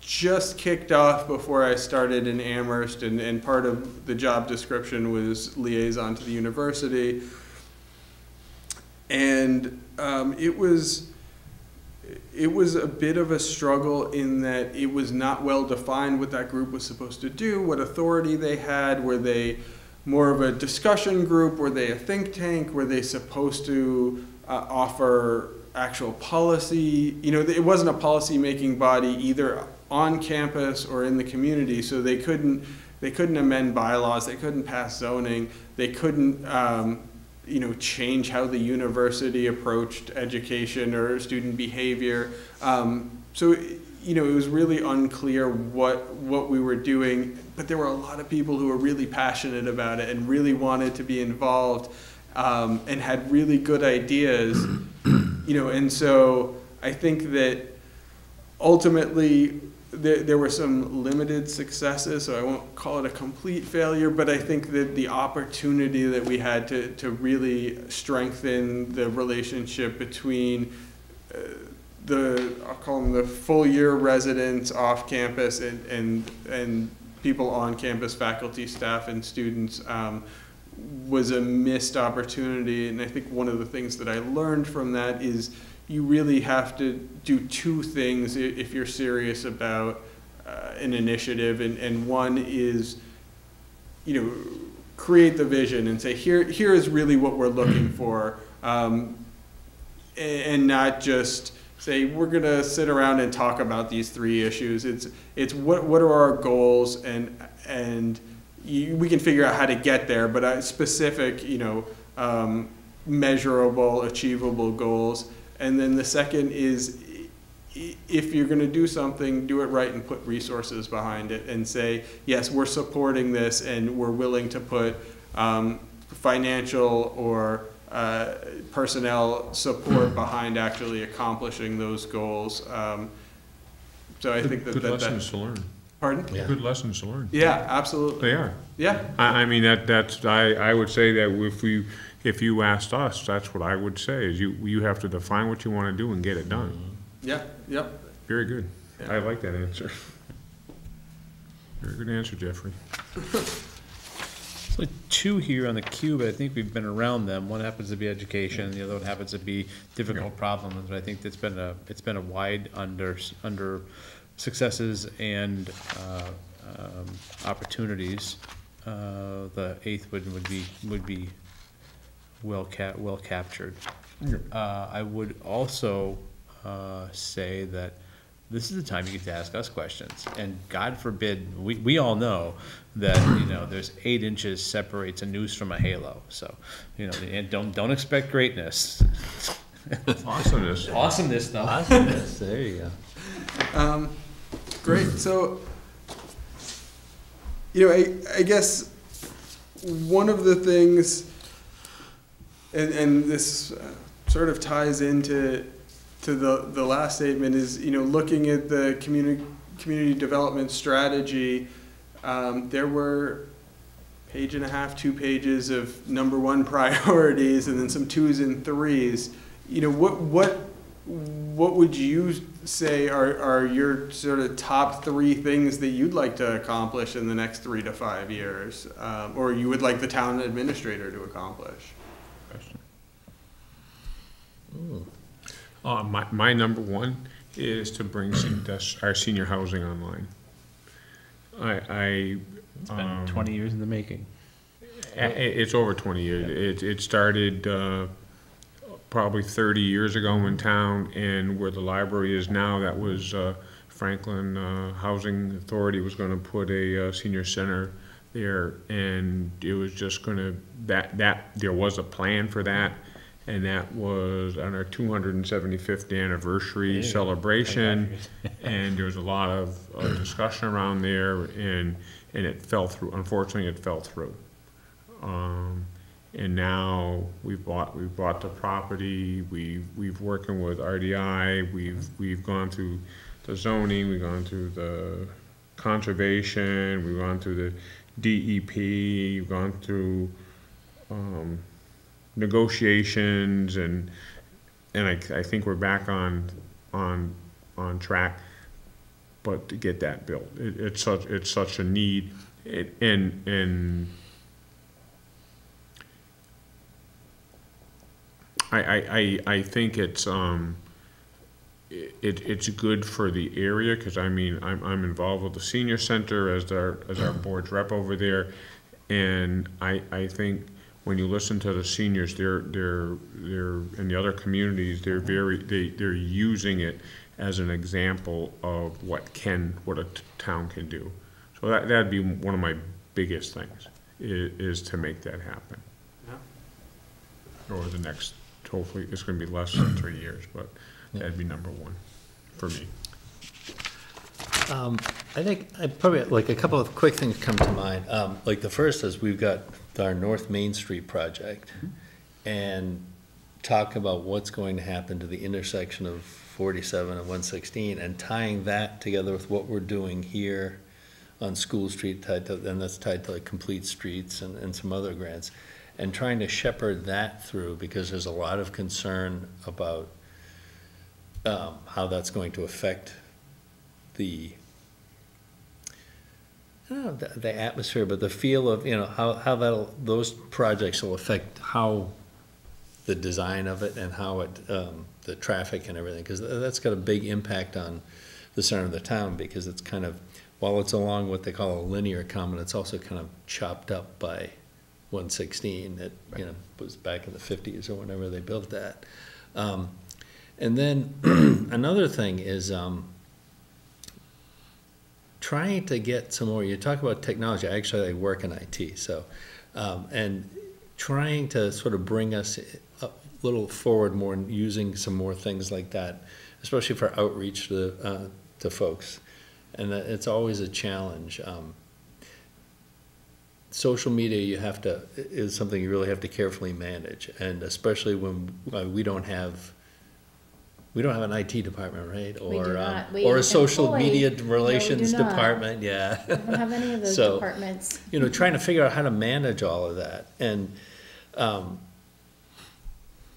just kicked off before I started in Amherst, and, and part of the job description was liaison to the university. And um, it was it was a bit of a struggle in that it was not well defined what that group was supposed to do, what authority they had, were they more of a discussion group, were they a think tank, were they supposed to uh, offer actual policy? You know, it wasn't a policy making body either on campus or in the community, so they couldn't they couldn't amend bylaws, they couldn't pass zoning, they couldn't um, you know change how the university approached education or student behavior. Um, so you know it was really unclear what what we were doing, but there were a lot of people who were really passionate about it and really wanted to be involved um, and had really good ideas. You know, and so I think that ultimately there, there were some limited successes, so I won't call it a complete failure, but I think that the opportunity that we had to, to really strengthen the relationship between uh, the, I'll call them the full year residents off campus and, and, and people on campus, faculty, staff, and students, um, was a missed opportunity. And I think one of the things that I learned from that is you really have to do two things if you're serious about uh, an initiative, and, and one is, you know, create the vision and say here here is really what we're looking for, um, and not just say we're gonna sit around and talk about these three issues. It's it's what what are our goals and and you, we can figure out how to get there, but uh, specific, you know, um, measurable, achievable goals. And then the second is if you're going to do something, do it right and put resources behind it and say, yes, we're supporting this and we're willing to put um, financial or uh, personnel support behind actually accomplishing those goals. Um, so I think that, Good that, lessons that to learn. pardon? Yeah. Good lessons to learn. Yeah, absolutely. They are. Yeah, I, I mean, that, that's, I, I would say that if you, if you asked us, that's what I would say, is you, you have to define what you wanna do and get it done. yeah, yep. Very good. Yeah. I like that answer. Very good answer, Geoffrey. So two here on the queue, but I think we've been around them. One happens to be education, the other one happens to be difficult problems. But I think it's been a, it's been a wide under, under successes and, uh, um, opportunities. Uh, the eighth would, would be, would be well ca- well captured. Uh, I would also, uh, say that this is the time you get to ask us questions. And God forbid, we, we all know that, you know, there's eight inches separates a noose from a halo. So, you know, and don't, don't expect greatness. Awesomeness. Awesomeness though. Awesomeness, there you go. Um, great. So, you know, I, I guess one of the things, and, and this uh, sort of ties into to the, the last statement is, you know, looking at the community, community development strategy, um, there were page and a half, two pages of number one priorities and then some twos and threes. You know, what, what, what would you say are, are your sort of top three things that you'd like to accomplish in the next three to five years? Um, or you would like the town administrator to accomplish? Uh, my, my number one is to bring sen- our senior housing online. I, I, It's been Um, twenty years in the making. I- i- it's over twenty years. It, it started, uh, probably thirty years ago in town, and where the library is now, that was, uh, Franklin, uh, Housing Authority was gonna put a, uh, senior center there, and it was just gonna, that, that, there was a plan for that, and that was on our two hundred and seventy-fifth anniversary celebration. And there was a lot of, uh discussion around there, and, and it fell through, unfortunately, it fell through. Um, and now we've bought, we've bought the property, we've, we've working with RDI, we've, we've gone through the zoning, we've gone through the conservation, we've gone through the DEP, we've gone through, um, negotiations and, and I, I think we're back on, on, on track. But to get that built, it, it's such, it's such a need, it, and, and I, I, I, think it's, um, it, it's good for the area, cause I mean, I'm, I'm involved with the senior center as our, as our board's rep over there. And I, I think when you listen to the seniors, they're, they're, they're, in the other communities, they're very, they, they're using it as an example of what can, what a t- town can do. So that, that'd be one of my biggest things, i- is to make that happen. Yeah. Over the next, hopefully, it's gonna be less than three years, but that'd be number one for me. Um, I think, I probably, like, a couple of quick things come to mind. Um, like, the first is we've got our North Main Street project, and talk about what's going to happen to the intersection of forty-seven and one sixteen, and tying that together with what we're doing here on School Street, tied to, and that's tied to like Complete Streets and, and some other grants, and trying to shepherd that through, because there's a lot of concern about um, how that's going to affect the, know, the, the atmosphere, but the feel of, you know, how, how that'll, those projects will affect how the design of it and how it, um, the traffic and everything, because that's got a big impact on the center of the town, because it's kind of, while it's along what they call a linear common, it's also kind of chopped up by one sixteen that, you know, was back in the fifties or whenever they built that. Um, and then, another thing is, um, trying to get some more, you talk about technology, actually I work in IT, so, um, and trying to sort of bring us a little forward more and using some more things like that, especially for outreach to, uh, to folks. And it's always a challenge. Um, social media you have to, is something you really have to carefully manage, and especially when, uh, we don't have, we don't have an IT department, right? We do Or, um, not. We Or a employ- social media No, we do relations not. department, yeah. I don't have any of those So, departments. you know, trying to figure out how to manage all of that. And um,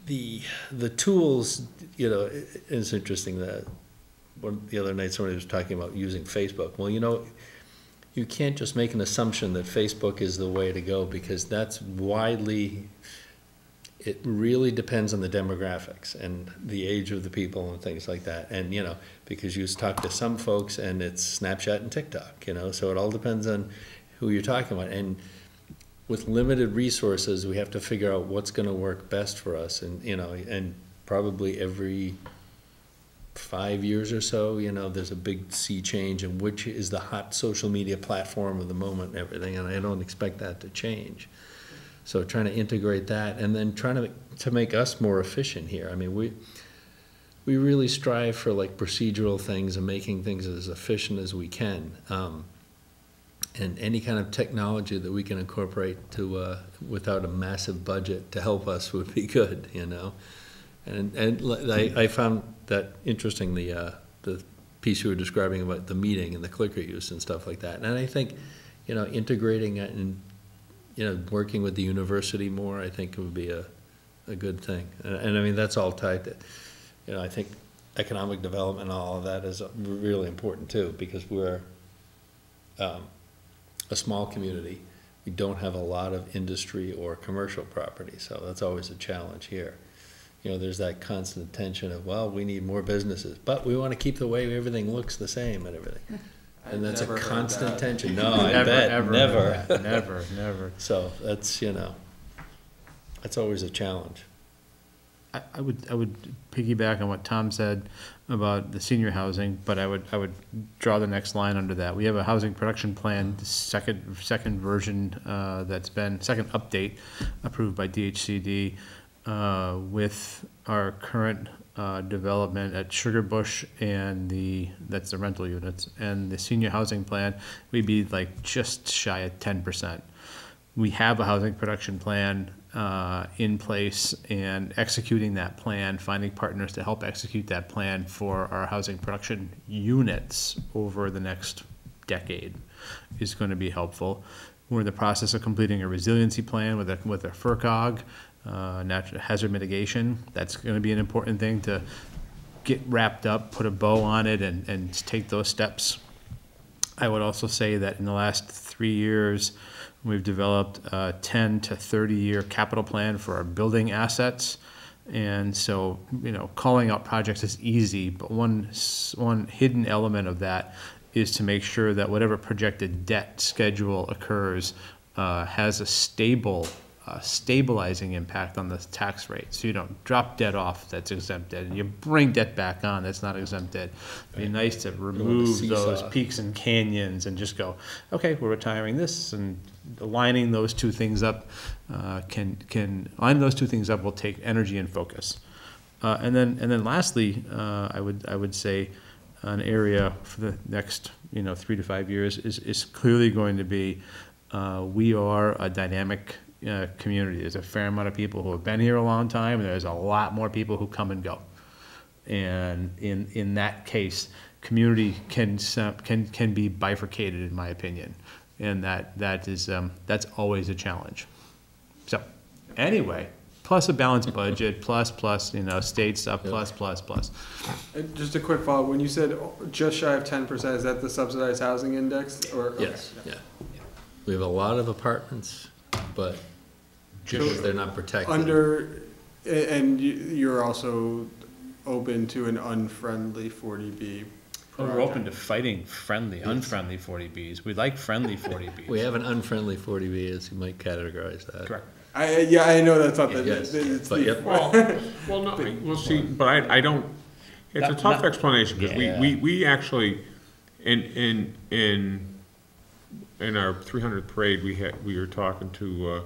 the, the tools, you know, i- it's interesting that, one, the other night, somebody was talking about using Facebook. Well, you know, you can't just make an assumption that Facebook is the way to go, because that's widely, it really depends on the demographics and the age of the people and things like that. And, you know, because you talk to some folks and it's Snapchat and TikTok, you know, so it all depends on who you're talking about. And with limited resources, we have to figure out what's gonna work best for us and, you know, and probably every five years or so, you know, there's a big sea change in which is the hot social media platform of the moment and everything, and I don't expect that to change. So trying to integrate that and then trying to, to make us more efficient here. I mean, we, we really strive for like procedural things and making things as efficient as we can. Um, and any kind of technology that we can incorporate to, uh, without a massive budget to help us would be good, you know? And, and I, I found that interesting, the, uh, the piece you were describing about the meeting and the clicker use and stuff like that. And I think, you know, integrating it and, you know, working with the university more, I think would be a, a good thing. And, and I mean, that's all tied to, you know, I think economic development and all of that is really important too, because we're, um, a small community. We don't have a lot of industry or commercial property, so that's always a challenge here. You know, there's that constant tension of, well, we need more businesses, but we want to keep the way everything looks the same and everything. And that's a never heard constant that. tension. No, I Never, bet, ever, never. Never, never. So that's, you know, that's always a challenge. I, I would, I would piggyback on what Tom said about the senior housing, but I would, I would draw the next line under that. We have a housing production plan, the second, second version, uh, that's been, second update approved by DHCD. uh, with our current uh, development at Sugar Bush and the, that's the rental units, and the senior housing plan, we'd be like just shy of ten percent. We have a housing production plan uh, in place and executing that plan, finding partners to help execute that plan for our housing production units over the next decade is going to be helpful. We're in the process of completing a resiliency plan with a, with a FRCOG, uh, natural hazard mitigation. That's going to be an important thing to get wrapped up, put a bow on it, and, and take those steps. I would also say that in the last three years, we've developed a ten to thirty-year capital plan for our building assets. And so, you know, calling out projects is easy, but one, one hidden element of that is to make sure that whatever projected debt schedule occurs, uh, has a stable, uh, stabilizing impact on the tax rate. So you don't drop debt off that's exempted, and you bring debt back on that's not exempted. It'd be nice to remove those peaks and canyons and just go, okay, we're retiring this and aligning those two things up uh, can, can, aligning those two things up will take energy and focus. Uh, And then, and then lastly, uh, I would, I would say an area for the next, you know, three to five years is, is clearly going to be, uh, we are a dynamic uh, community. There's a fair amount of people who have been here a long time, and there's a lot more people who come and go. And in, in that case, community can, can, can be bifurcated, in my opinion. And that, that is, um, that's always a challenge. So, anyway, plus a balanced budget, plus, plus, you know, state stuff, plus, plus, plus. And just a quick follow, when you said just shy of ten percent, is that the subsidized housing index, or? okay. Yes, yeah. We have a lot of apartments, but because they're not protected. Under, a- and you, you're also open to an unfriendly forty B We're open to fighting friendly, unfriendly forty Bs. We like friendly forty Bs. We have an unfriendly forty B, as you might categorize that. Correct. I, yeah, I know that's not the, Yes, it's but the, yep. Well, well, no, I- well, see, but I, I don't, it's a Not- tough not- explanation, because we, Yeah. we, we actually, in, in, in, in our three hundredth parade, we had, we were talking to, uh,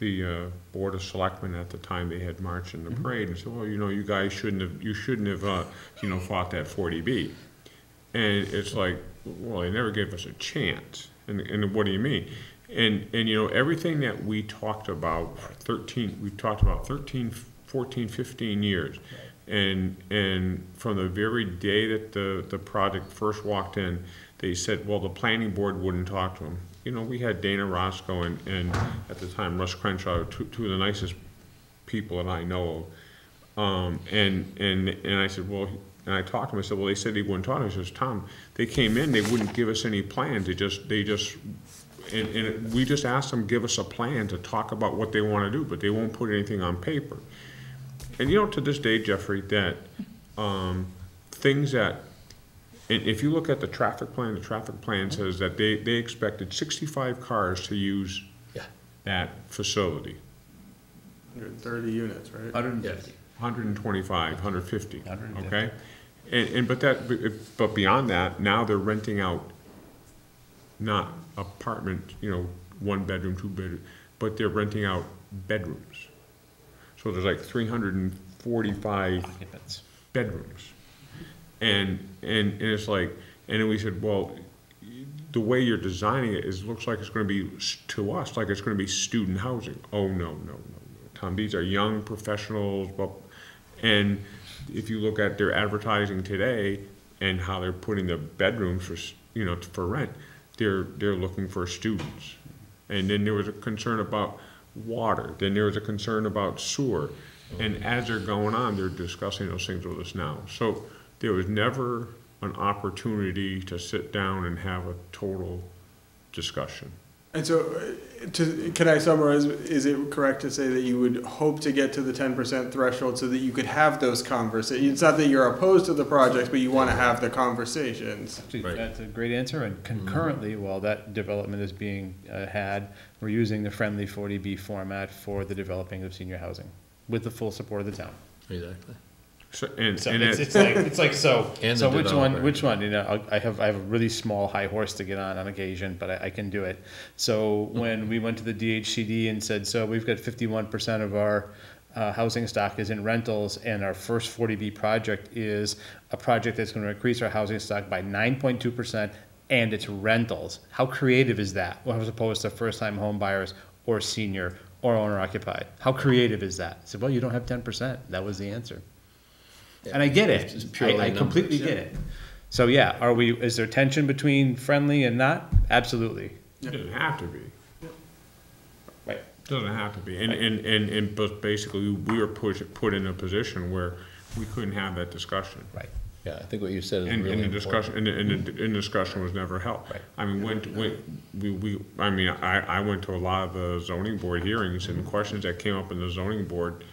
the, uh, Board of Selectmen at the time, they had marched in the parade, and said, well, you know, you guys shouldn't have, you shouldn't have, uh, you know, fought that forty B. And it's like, well, they never gave us a chance. And, and what do you mean? And, and you know, everything that we talked about for thirteen, we talked about 13, 14, 15 years. And, and from the very day that the, the project first walked in, they said, well, the planning board wouldn't talk to them. You know, we had Dana Roscoe and, and at the time Russ Crenshaw, two, two of the nicest people that I know of. Um, and, and, and I said, well, and I talked to him, I said, well, they said they wouldn't talk to me. He says, Tom, they came in, they wouldn't give us any plans, they just, they just, and, and we just asked them, give us a plan to talk about what they wanna do, but they won't put anything on paper. And you know, to this day, Geoffrey, that, um, things that, if you look at the traffic plan, the traffic plan mm-hmm. says that they, they expected sixty-five cars to use Yeah. that facility. 130 units, right? Hundred and Yes. fifty. 125, 150, 150. okay? And, and, but that, but beyond that, now they're renting out not apartment, you know, one bedroom, two bedroom, but they're renting out bedrooms. So there's like 345 Occupants. bedrooms. And, and, and it's like, and then we said, well, the way you're designing it is, looks like it's gonna be, to us, like it's gonna be student housing. Oh, no, no, no, no. Tom, these are young professionals, but, and if you look at their advertising today and how they're putting the bedrooms for, you know, for rent, they're, they're looking for students. And then there was a concern about water, then there was a concern about sewer. And as they're going on, they're discussing those things with us now. So there was never an opportunity to sit down and have a total discussion. And so, uh, to, can I summarize, is it correct to say that you would hope to get to the ten percent threshold so that you could have those conversations? It's not that you're opposed to the projects, but you wanna have the conversations. Actually, Right. That's a great answer, and concurrently, while that development is being uh, had, we're using the friendly forty B format for the developing of senior housing, with the full support of the town. Exactly. So, and, So and it's, it's like, it's like, so, And so the which one, developer. which one, you know, I- I have, I have a really small high horse to get on on occasion, but I, I can do it. So when we went to the DHCD and said, so we've got fifty-one percent of our, uh, housing stock is in rentals, and our first forty B project is a project that's gonna increase our housing stock by nine point two percent, and it's rentals. How creative is that, Well, as opposed to first-time home buyers, or senior, or owner occupied? How creative is that? I said, well, you don't have ten percent, that was the answer. And I get It's it, purely I, I completely numbers, get it. So, yeah, are we, is there tension between friendly and not? Absolutely. It doesn't have to be. Right. Doesn't have to be, and, and, and, and, but basically, we were pushed, put in a position where we couldn't have that discussion. Right. Yeah, I think what you said is And, really and the important. discussion, and, the- and, the- and the discussion was never held. Right. I mean, when, when, we, we, I mean, I, I went to a lot of the zoning board hearings and questions that came up in the zoning board,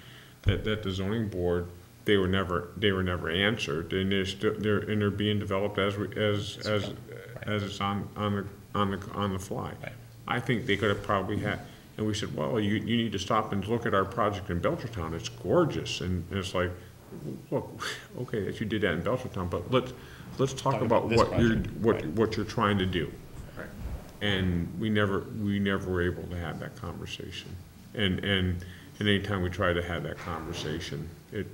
that, that the zoning board, they were never, they were never answered, and they're still, they're, and they're being developed as, we- as, as, as it's on, on the, on the, on the fly. Right. I think they could have probably had, and we said, well, you, you need to stop and look at our project in Belchertown, it's gorgeous, and it's like, look, okay, that you did that in Belchertown, but let's, let's talk Talk about about what you're, what, right. what you're trying to do. Right. And we never, we never were able to have that conversation. And, and, and anytime we tried to have that conversation, it,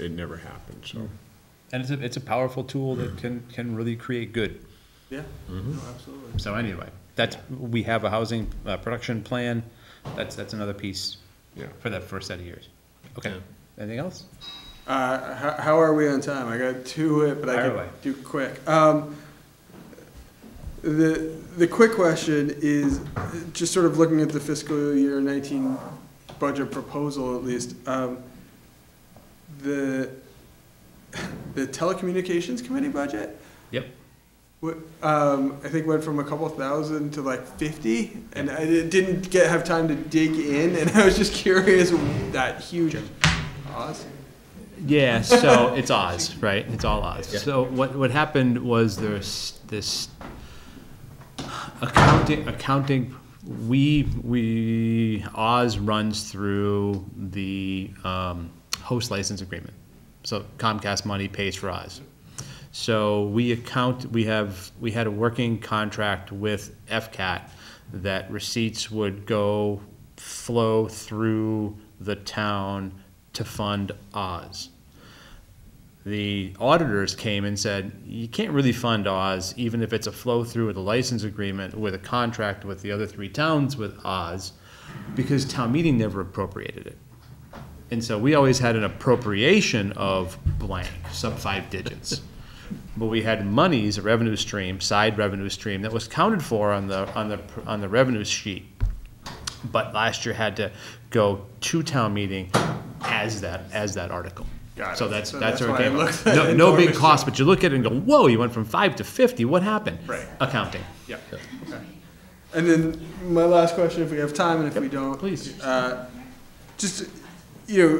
it never happened, so. And it's a, it's a powerful tool that can, can really create good. Yeah, no, absolutely. So anyway, that's, we have a housing, uh, production plan, that's, that's another piece Yeah. for that first set of years. Okay, anything else? Uh, how, how are we on time? I got two, it, but I Fire can do quick. Um, the, the quick question is, just sort of looking at the fiscal year nineteen budget proposal at least, um, the, the telecommunications committee budget? Yep. What, um, I think went from a couple thousand to like fifty, and I didn't get, have time to dig in, and I was just curious, that huge, Oz? Yeah, so it's Oz, right? It's all Oz. So what, what happened was there's this accounting, accounting, we, we, Oz runs through the, um, host license agreement. So Comcast money pays for Oz. So we account, we have, we had a working contract with FCAT that receipts would go, flow through the town to fund Oz. The auditors came and said, you can't really fund Oz, even if it's a flow-through with a license agreement with a contract with the other three towns with Oz, because town meeting never appropriated it. And so we always had an appropriation of blank, sub five digits. But we had monies, a revenue stream, side revenue stream, that was counted for on the, on the, on the revenue sheet. But last year had to go to town meeting as that, as that article. Got So it. that's, So that's that's where why it it came looks from. No, no big cost, but you look at it and go, whoa, you went from five to fifty, what happened? Right. Accounting. Yeah. Okay. And then my last question, if we have time, and if we don't. please. uh, Just, you know,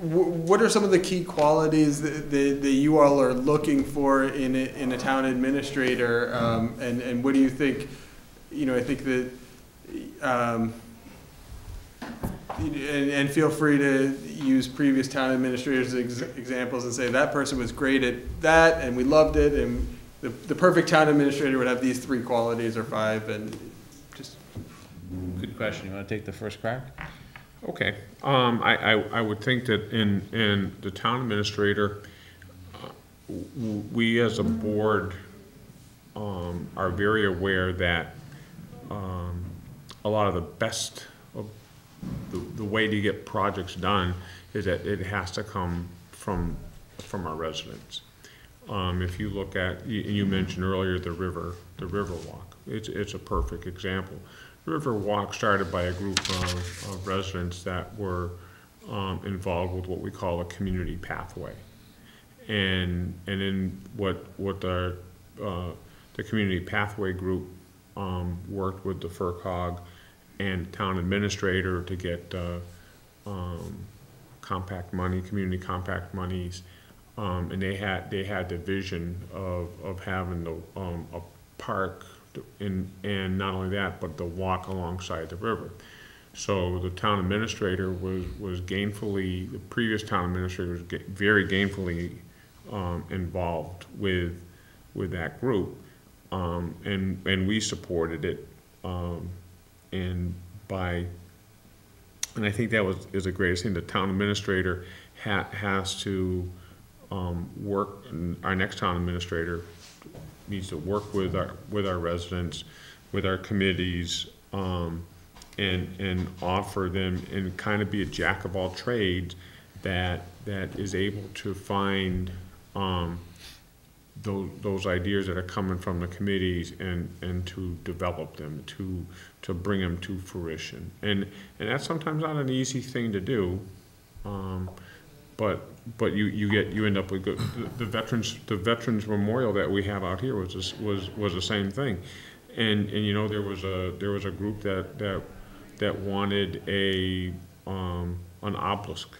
what are some of the key qualities that, that that you all are looking for in a, in a town administrator? Um, and, and what do you think, you know, I think that, um, and, and feel free to use previous town administrators ex- examples and say that person was great at that and we loved it and the, the perfect town administrator would have these three qualities or five and just Good question. You wanna take the first crack? Okay, um, I, I, I would think that in, in the town administrator, we as a board, um, are very aware that, um, a lot of the best of, the, the way to get projects done is that it has to come from, from our residents. Um, if you look at, you, you mentioned earlier the river, the river walk, it's, it's a perfect example. River Walk started by a group of, of residents that were, um, involved with what we call a community pathway. And, and then what, what the, uh, the community pathway group, um, worked with the FRCOG and town administrator to get, uh, um, compact money, community compact monies. Um, and they had, they had the vision of, of having the, um, a park and, and not only that, but the walk alongside the river. So the town administrator was, was gainfully, the previous town administrator was ga- very gainfully, um, involved with, with that group. Um, and, and we supported it, um, and by and I think that was, is the greatest thing, the town administrator ha- has to, um, work, our next town administrator needs to work with our, with our residents, with our committees, um, and, and offer them, and kind of be a jack of all trades that, that is able to find, um, those, those ideas that are coming from the committees and, and to develop them, to, to bring them to fruition. And, and that's sometimes not an easy thing to do, um, but, but you, you get, you end up with good, the- the veterans, the Veterans Memorial that we have out here was, this- was, was the same thing. And, and you know, there was a, there was a group that, that, that wanted a, um, an obelisk.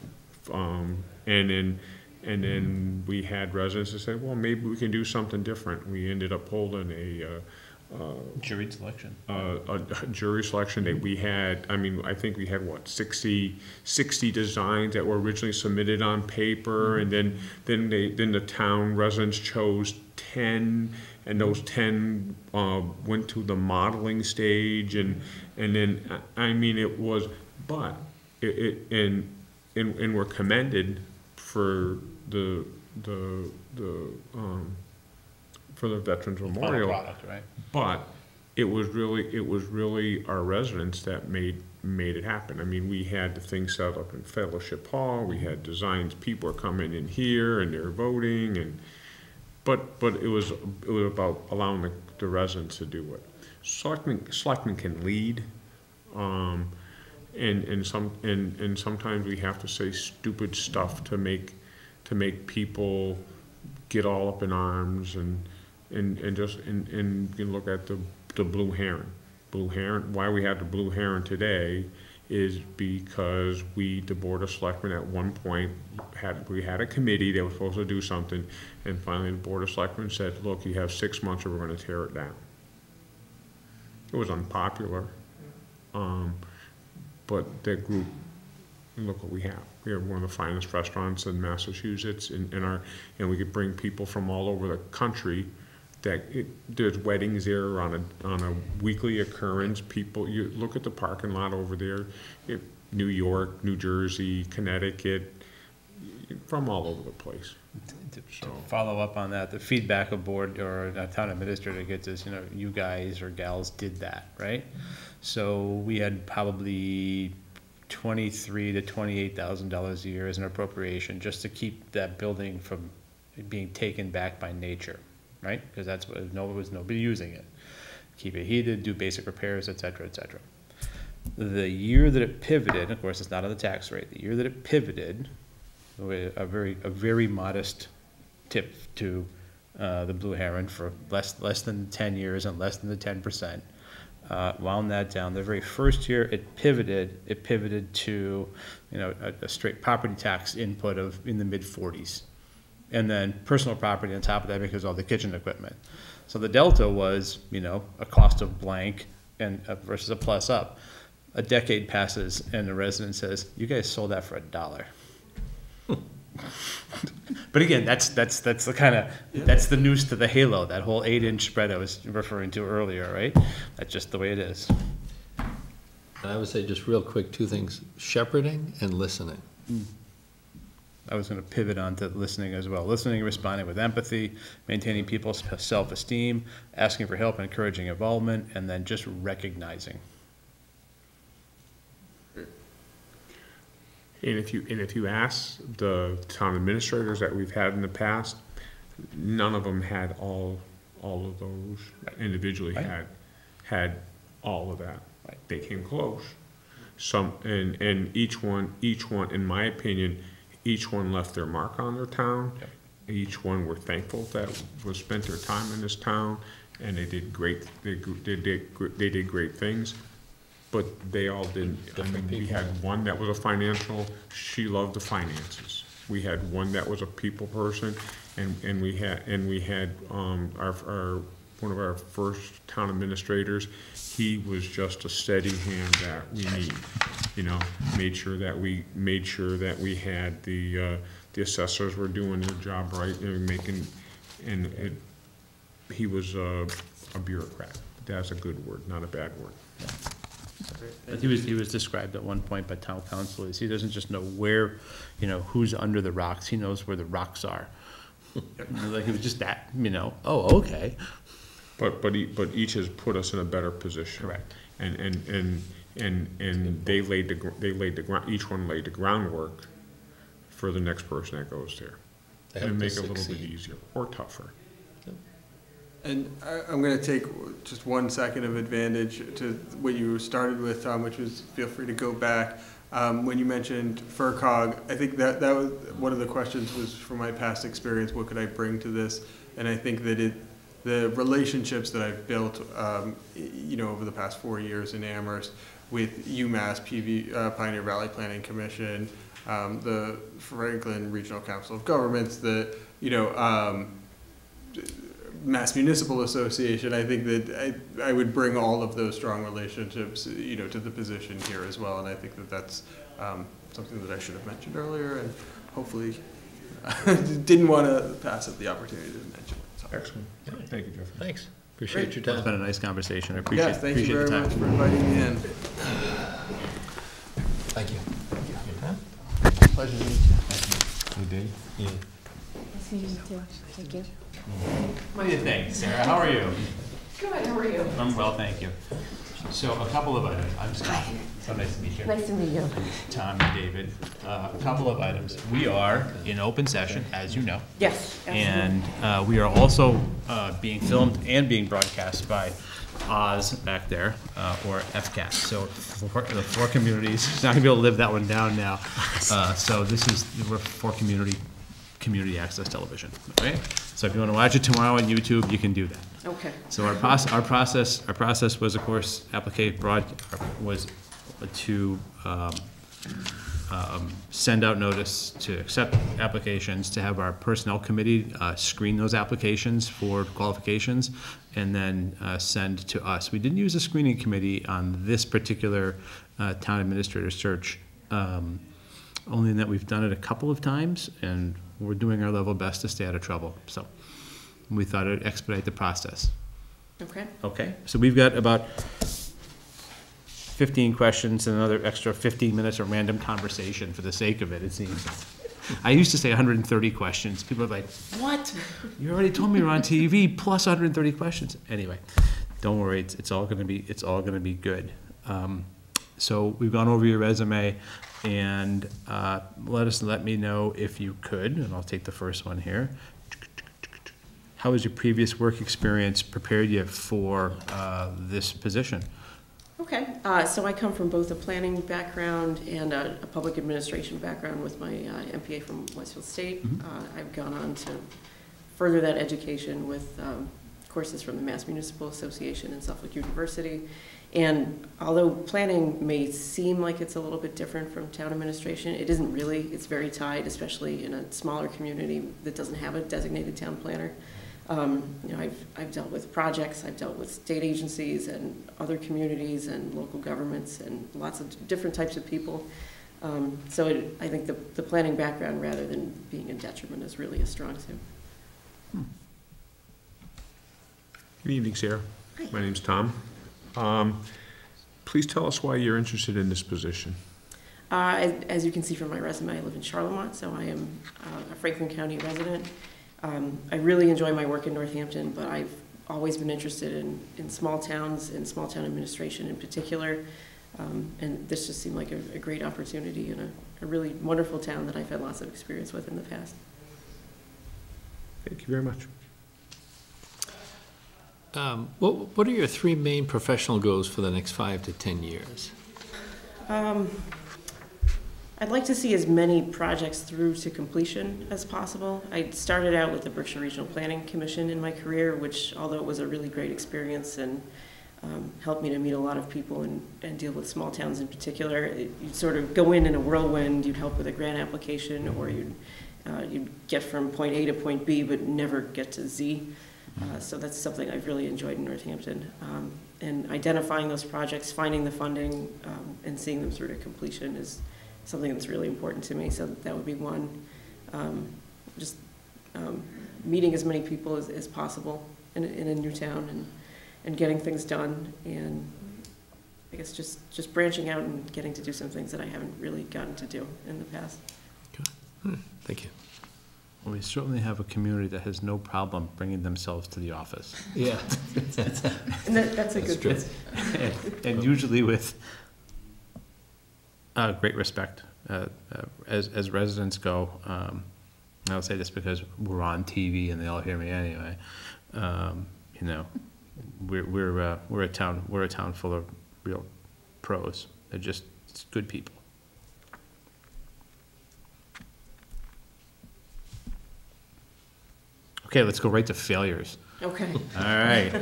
Um, and then, and then we had residents that said, well, maybe we can do something different. We ended up holding a, uh, Jury selection. uh, a a jury selection that we had, I mean, I think we had, what, 60, 60 designs that were originally submitted on paper, and then, then they, then the town residents chose 10, and those 10 uh, went to the modeling stage, and, and then, I I mean, it was, but, it, it, and, and and were commended for the, the, the, um, for the Veterans Final Memorial. product, right? But it was really, it was really our residents that made, made it happen. I mean, we had the thing set up in Fellowship Hall, we had designs, people are coming in here and they're voting and, but, but it was, it was about allowing the, the residents to do it. Selectmen, selectmen can lead, um, and, and some, and, and sometimes we have to say stupid stuff to make, to make people get all up in arms and, and, and just, and, and you can look at the, the blue heron. Blue heron, why we have the blue heron today is because we, the Board of Selectmen at one point had, we had a committee that was supposed to do something, and finally the Board of Selectmen said, look, you have six months or we're gonna tear it down. It was unpopular, um, but that group, look what we have. We have one of the finest restaurants in Massachusetts, and, and our, and we could bring people from all over the country that, it, there's weddings there on a, on a weekly occurrence, people, you look at the parking lot over there, it, New York, New Jersey, Connecticut, from all over the place. To to follow up on that, the feedback a board or a town administrator gets is, you know, you guys or gals did that, right? So we had probably twenty-three to twenty-eight thousand dollars a year as an appropriation, just to keep that building from being taken back by nature, right? Because that's what, no, was nobody using it. Keep it heated, do basic repairs, et cetera, et cetera. The year that it pivoted, of course, it's not on the tax rate, the year that it pivoted, a very, a very modest tip to uh, the Blue Heron for less, less than ten years and less than the ten percent. Uh, wound that down. The very first year it pivoted, it pivoted to, you know, a, a straight property tax input of in the mid forties. And then personal property on top of that because of all the kitchen equipment. So the delta was, you know, a cost of blank and uh, versus a plus up. A decade passes and the resident says, you guys sold that for a dollar. But again, that's, that's, that's the kind of, that's the noose to the halo, that whole eight-inch spread I was referring to earlier, right? That's just the way it is. And I would say just real quick, two things, shepherding and listening. I was gonna pivot on to listening as well. Listening, and responding with empathy, maintaining people's self-esteem, asking for help and encouraging involvement, and then just recognizing. And if you, and if you ask the town administrators that we've had in the past, none of them had all, all of those individually Right. had, had all of that. Right. They came close. Some, and, and each one, each one, in my opinion, each one left their mark on their town. Yep. Each one were thankful that was spent their time in this town, and they did great, they, they did, they did great things. But they all didn't, I mean, we had one that was a financial, she loved the finances. We had one that was a people person, and, and we had, and we had, um, our, our, one of our first town administrators, he was just a steady hand that we need. You know, made sure that we, made sure that we had the, uh, the assessors were doing their job right, and making, and it, he was a, a bureaucrat. That's a good word, not a bad word. Great. He was, he was described at one point by town council, as he doesn't just know where, you know, who's under the rocks, he knows where the rocks are. Like, it was just that, you know, oh, okay. But, but, e- but each has put us in a better position. Correct. And, and, and, and, and they laid the, gr- they laid the ground, each one laid the groundwork for the next person that goes there. They have And to make it a little bit succeed. easier, or tougher. And I, I'm gonna take just one second of advantage to what you started with, Tom, which was, feel free to go back. Um, when you mentioned FRCOG, I think that, that was, one of the questions was from my past experience, what could I bring to this? And I think that it, the relationships that I've built, um, you know, over the past four years in Amherst with UMass, PV, uh, Pioneer Valley Planning Commission, um, the Franklin Regional Council of Governments, the, you know, um, Mass Municipal Association, I think that I, I would bring all of those strong relationships, you know, to the position here as well, and I think that that's, um, something that I should have mentioned earlier, and hopefully, didn't wanna pass up the opportunity to mention it, so. Excellent. Thank you, Geoffrey. Thanks, appreciate your It's time. been a nice conversation, I appreciate, Yes, thank you appreciate the very much for inviting me in. Thank you. Pleasure to meet you. Hey, Dave. Yeah. Nice meeting you too. Thank you. What do you think, Sarah, how are you? Good, how are you? I'm well, thank you. So a couple of items, I'm Scott, so nice to meet you. Nice to meet you. Tom and David, uh, a couple of items. We are in open session, as you know. Yes, And uh, we are also uh, being filmed and being broadcast by Oz back there, uh, or FCAT. So for the four communities, not gonna be able to live that one down now. Uh, So this is, we're for community, community access television, okay? So if you wanna watch it tomorrow on YouTube, you can do that. Okay, So our process, our process, our process was, of course, applicate broad, was to, um, um, send out notice to accept applications, to have our personnel committee, uh, screen those applications for qualifications, and then, uh, send to us. We didn't use a screening committee on this particular, uh, town administrator search, um, only in that we've done it a couple of times, and we're doing our level best to stay out of trouble, so we thought it'd expedite the process. okay. Okay, so we've got about fifteen questions and another extra fifteen minutes of random conversation for the sake of it, it seems. I used to say hundred and thirty questions. People are like, what? You already told me you're on TV, plus hundred and thirty questions. Anyway, don't worry, it's, it's all gonna be, it's all gonna be good. Um, So we've gone over your resume and, uh, let us, let me know if you could, and I'll take the first one here. How has your previous work experience prepared you for uh, this position? Okay, uh, so I come from both a planning background and a, a public administration background with my uh, MPA from Westfield State. Mhm. Uh, I've gone on to further that education with um, courses from the Mass Municipal Association and Suffolk University. And although planning may seem like it's a little bit different from town administration, it isn't really. It's very tied, especially in a smaller community that doesn't have a designated town planner. Um, You know, I've, I've dealt with projects, I've dealt with state agencies and other communities and local governments and lots of different types of people. Um, So it- I think the, the planning background, rather than being a detriment, is really a strong suit. Good evening, Sarah. My name's Tom. Um, Please tell us why you're interested in this position. Uh, As as you can see from my resume, I live in Charlemont, so I am uh, a Franklin County resident. Um, I really enjoy my work in Northampton, but I've always been interested in, in small towns and small town administration in particular. Um, And this just seemed like a, a great opportunity and a, a really wonderful town that I've had lots of experience with in the past. Thank you very much. Um, What, what are your three main professional goals for the next five to 10 years? Um, I'd like to see as many projects through to completion as possible. I started out with the Berkshire Regional Planning Commission in my career, which, although it was a really great experience and um, helped me to meet a lot of people and, and deal with small towns in particular, it- you'd sort of go in in a whirlwind, you'd help with a grant application, or you'd, uh, you'd get from point A to point B, but never get to Z. Uh, So that's something I've really enjoyed in Northampton. Um, And identifying those projects, finding the funding, um, and seeing them through to completion is something that's really important to me, so that would be one. Um, Just um, meeting as many people as, as possible in, a- in a new town and, and getting things done. And I guess just, just branching out and getting to do some things that I haven't really gotten to do in the past. Okay. Thank you. Well, we certainly have a community that has no problem bringing themselves to the office. Yeah. And that, that's a That's good true. thing. And- And usually with uh, great respect, uh, uh, as, as residents go. um, I'll say this because we're on TV and they all hear me anyway. um, You know, we're, we're, uh, we're a town, we're a town full of real pros. They're just good people. Okay, let's go right to failures. Okay. All right.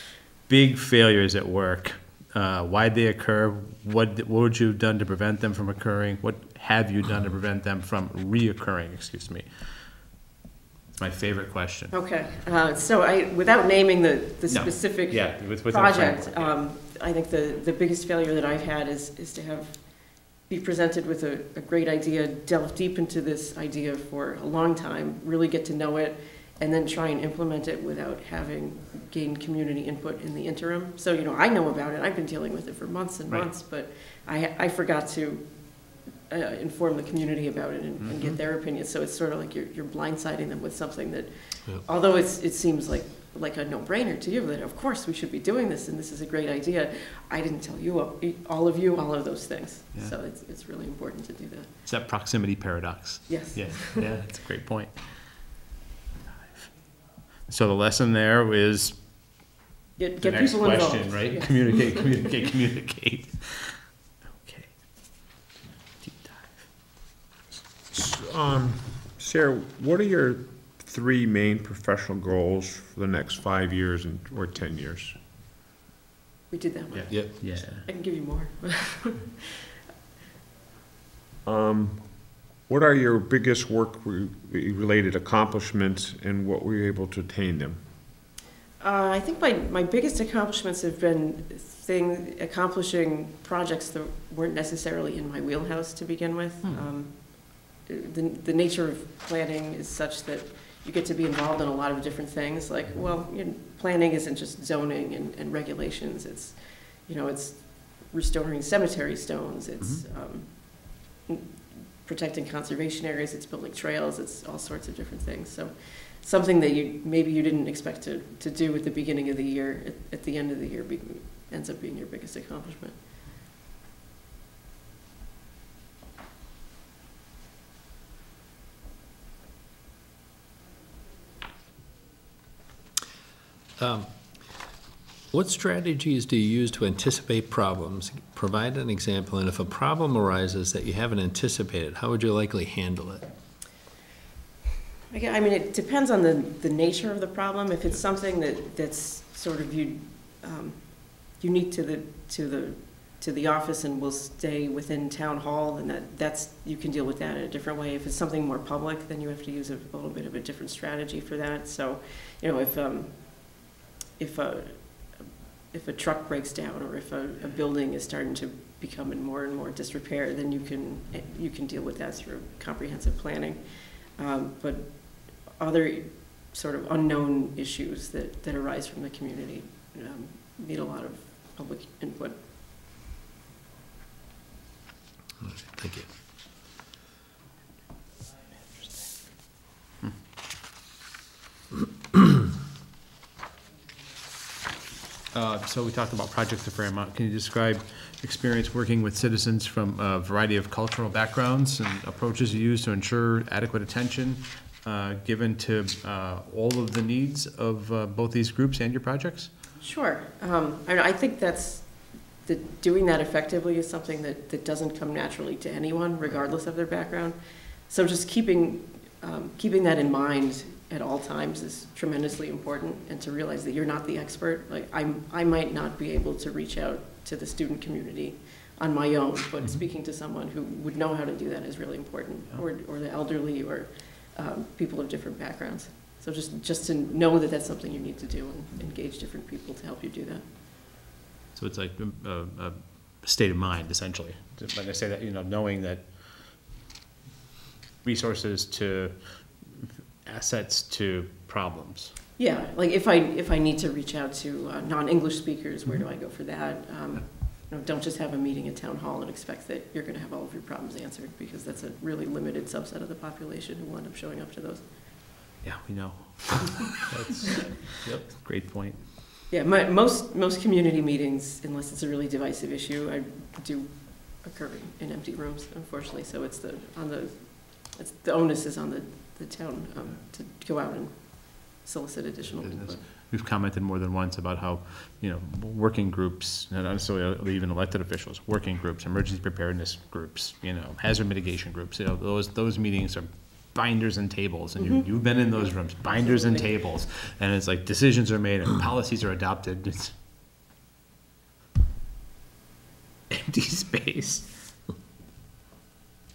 Big failures at work. Uh, why'd they occur? What, what would you have done to prevent them from occurring? What have you done to prevent them from reoccurring, excuse me? It's my favorite question. Okay, uh, so I, without naming the, the No. specific Yeah, with, project, um, I think the, the biggest failure that I've had is, is to have, be presented with a, a great idea, delve deep into this idea for a long time, really get to know it, and then try and implement it without having gained community input in the interim. So, you know, I know about it, I've been dealing with it for months and Right. months, but I, I forgot to uh, inform the community about it and, and get their opinion. So it's sort of like you're, you're blindsiding them with something that, although it's, it seems like, like a no-brainer to you, that of course we should be doing this and this is a great idea. I didn't tell you, all- all of you, all of those things. Yeah. So it's, it's really important to do that. It's that proximity paradox. Yes. Yeah, yeah, that's a great point. So the lesson there is Get, the get next people involved. question, right? Yeah. Communicate, communicate, communicate. Okay. Deep dive. Um, Sarah, what are your three main professional goals for the next five years and, or ten years? We did that one. Yeah. Yep. Yeah. I can give you more. Um, what are your biggest work-related accomplishments and what were you able to attain them? Uh, I think my, my biggest accomplishments have been thing, accomplishing projects that weren't necessarily in my wheelhouse to begin with. Um, The, the nature of planning is such that you get to be involved in a lot of different things, like, well, you know, planning isn't just zoning and, and regulations, it's, you know, it's restoring cemetery stones, it's, um, protecting conservation areas, it's building trails, it's all sorts of different things, so something that you, maybe you didn't expect to, to do at the beginning of the year, at, at the end of the year, be, ends up being your biggest accomplishment. Um, What strategies do you use to anticipate problems? Provide an example, and if a problem arises that you haven't anticipated, how would you likely handle it? I mean, it depends on the, the nature of the problem. If it's something that, that's sort of you, um, unique to the, to the, to the office and will stay within town hall, then that, that's, you can deal with that in a different way. If it's something more public, then you have to use a, a little bit of a different strategy for that. So, you know, if, um, if a, if a truck breaks down or if a, a building is starting to become in more and more disrepair, then you can, you can deal with that through comprehensive planning. Um, But other sort of unknown issues that, that arise from the community um, need a lot of public input. Thank you. Uh, So we talked about Project of Fairmont. Can you describe experience working with citizens from a variety of cultural backgrounds and approaches you use to ensure adequate attention uh, given to uh, all of the needs of uh, both these groups and your projects? Sure. Um, I, I think that's, that doing that effectively is something that, that doesn't come naturally to anyone, regardless of their background. So just keeping, um, keeping that in mind at all times is tremendously important, and to realize that you're not the expert. Like, I'm, I might not be able to reach out to the student community on my own, but mm-hmm. speaking to someone who would know how to do that is really important, or, or the elderly, or um, people of different backgrounds. So just, just to know that that's something you need to do and engage different people to help you do that. So it's like a, a state of mind, essentially. When I say that, you know, knowing that resources to assets to problems. Yeah, like if I, if I need to reach out to uh, non-English speakers, where do I go for that? Um, you know, don't just have a meeting at town hall and expect that you're gonna have all of your problems answered, because that's a really limited subset of the population who will end up showing up to those. Yeah, we know. That's, yep, great point. Yeah, my, most, most community meetings, unless it's a really divisive issue, I do occur in empty rooms, unfortunately, so it's the, on the, it's, the onus is on the, the town, um, to go out and solicit additional Business. input. We've commented more than once about how, you know, working groups, not necessarily even elected officials, working groups, emergency preparedness groups, you know, hazard mitigation groups, you know, those, those meetings are binders and tables, and you, you've been in those rooms, binders and tables, and it's like decisions are made and policies are adopted, it's empty space.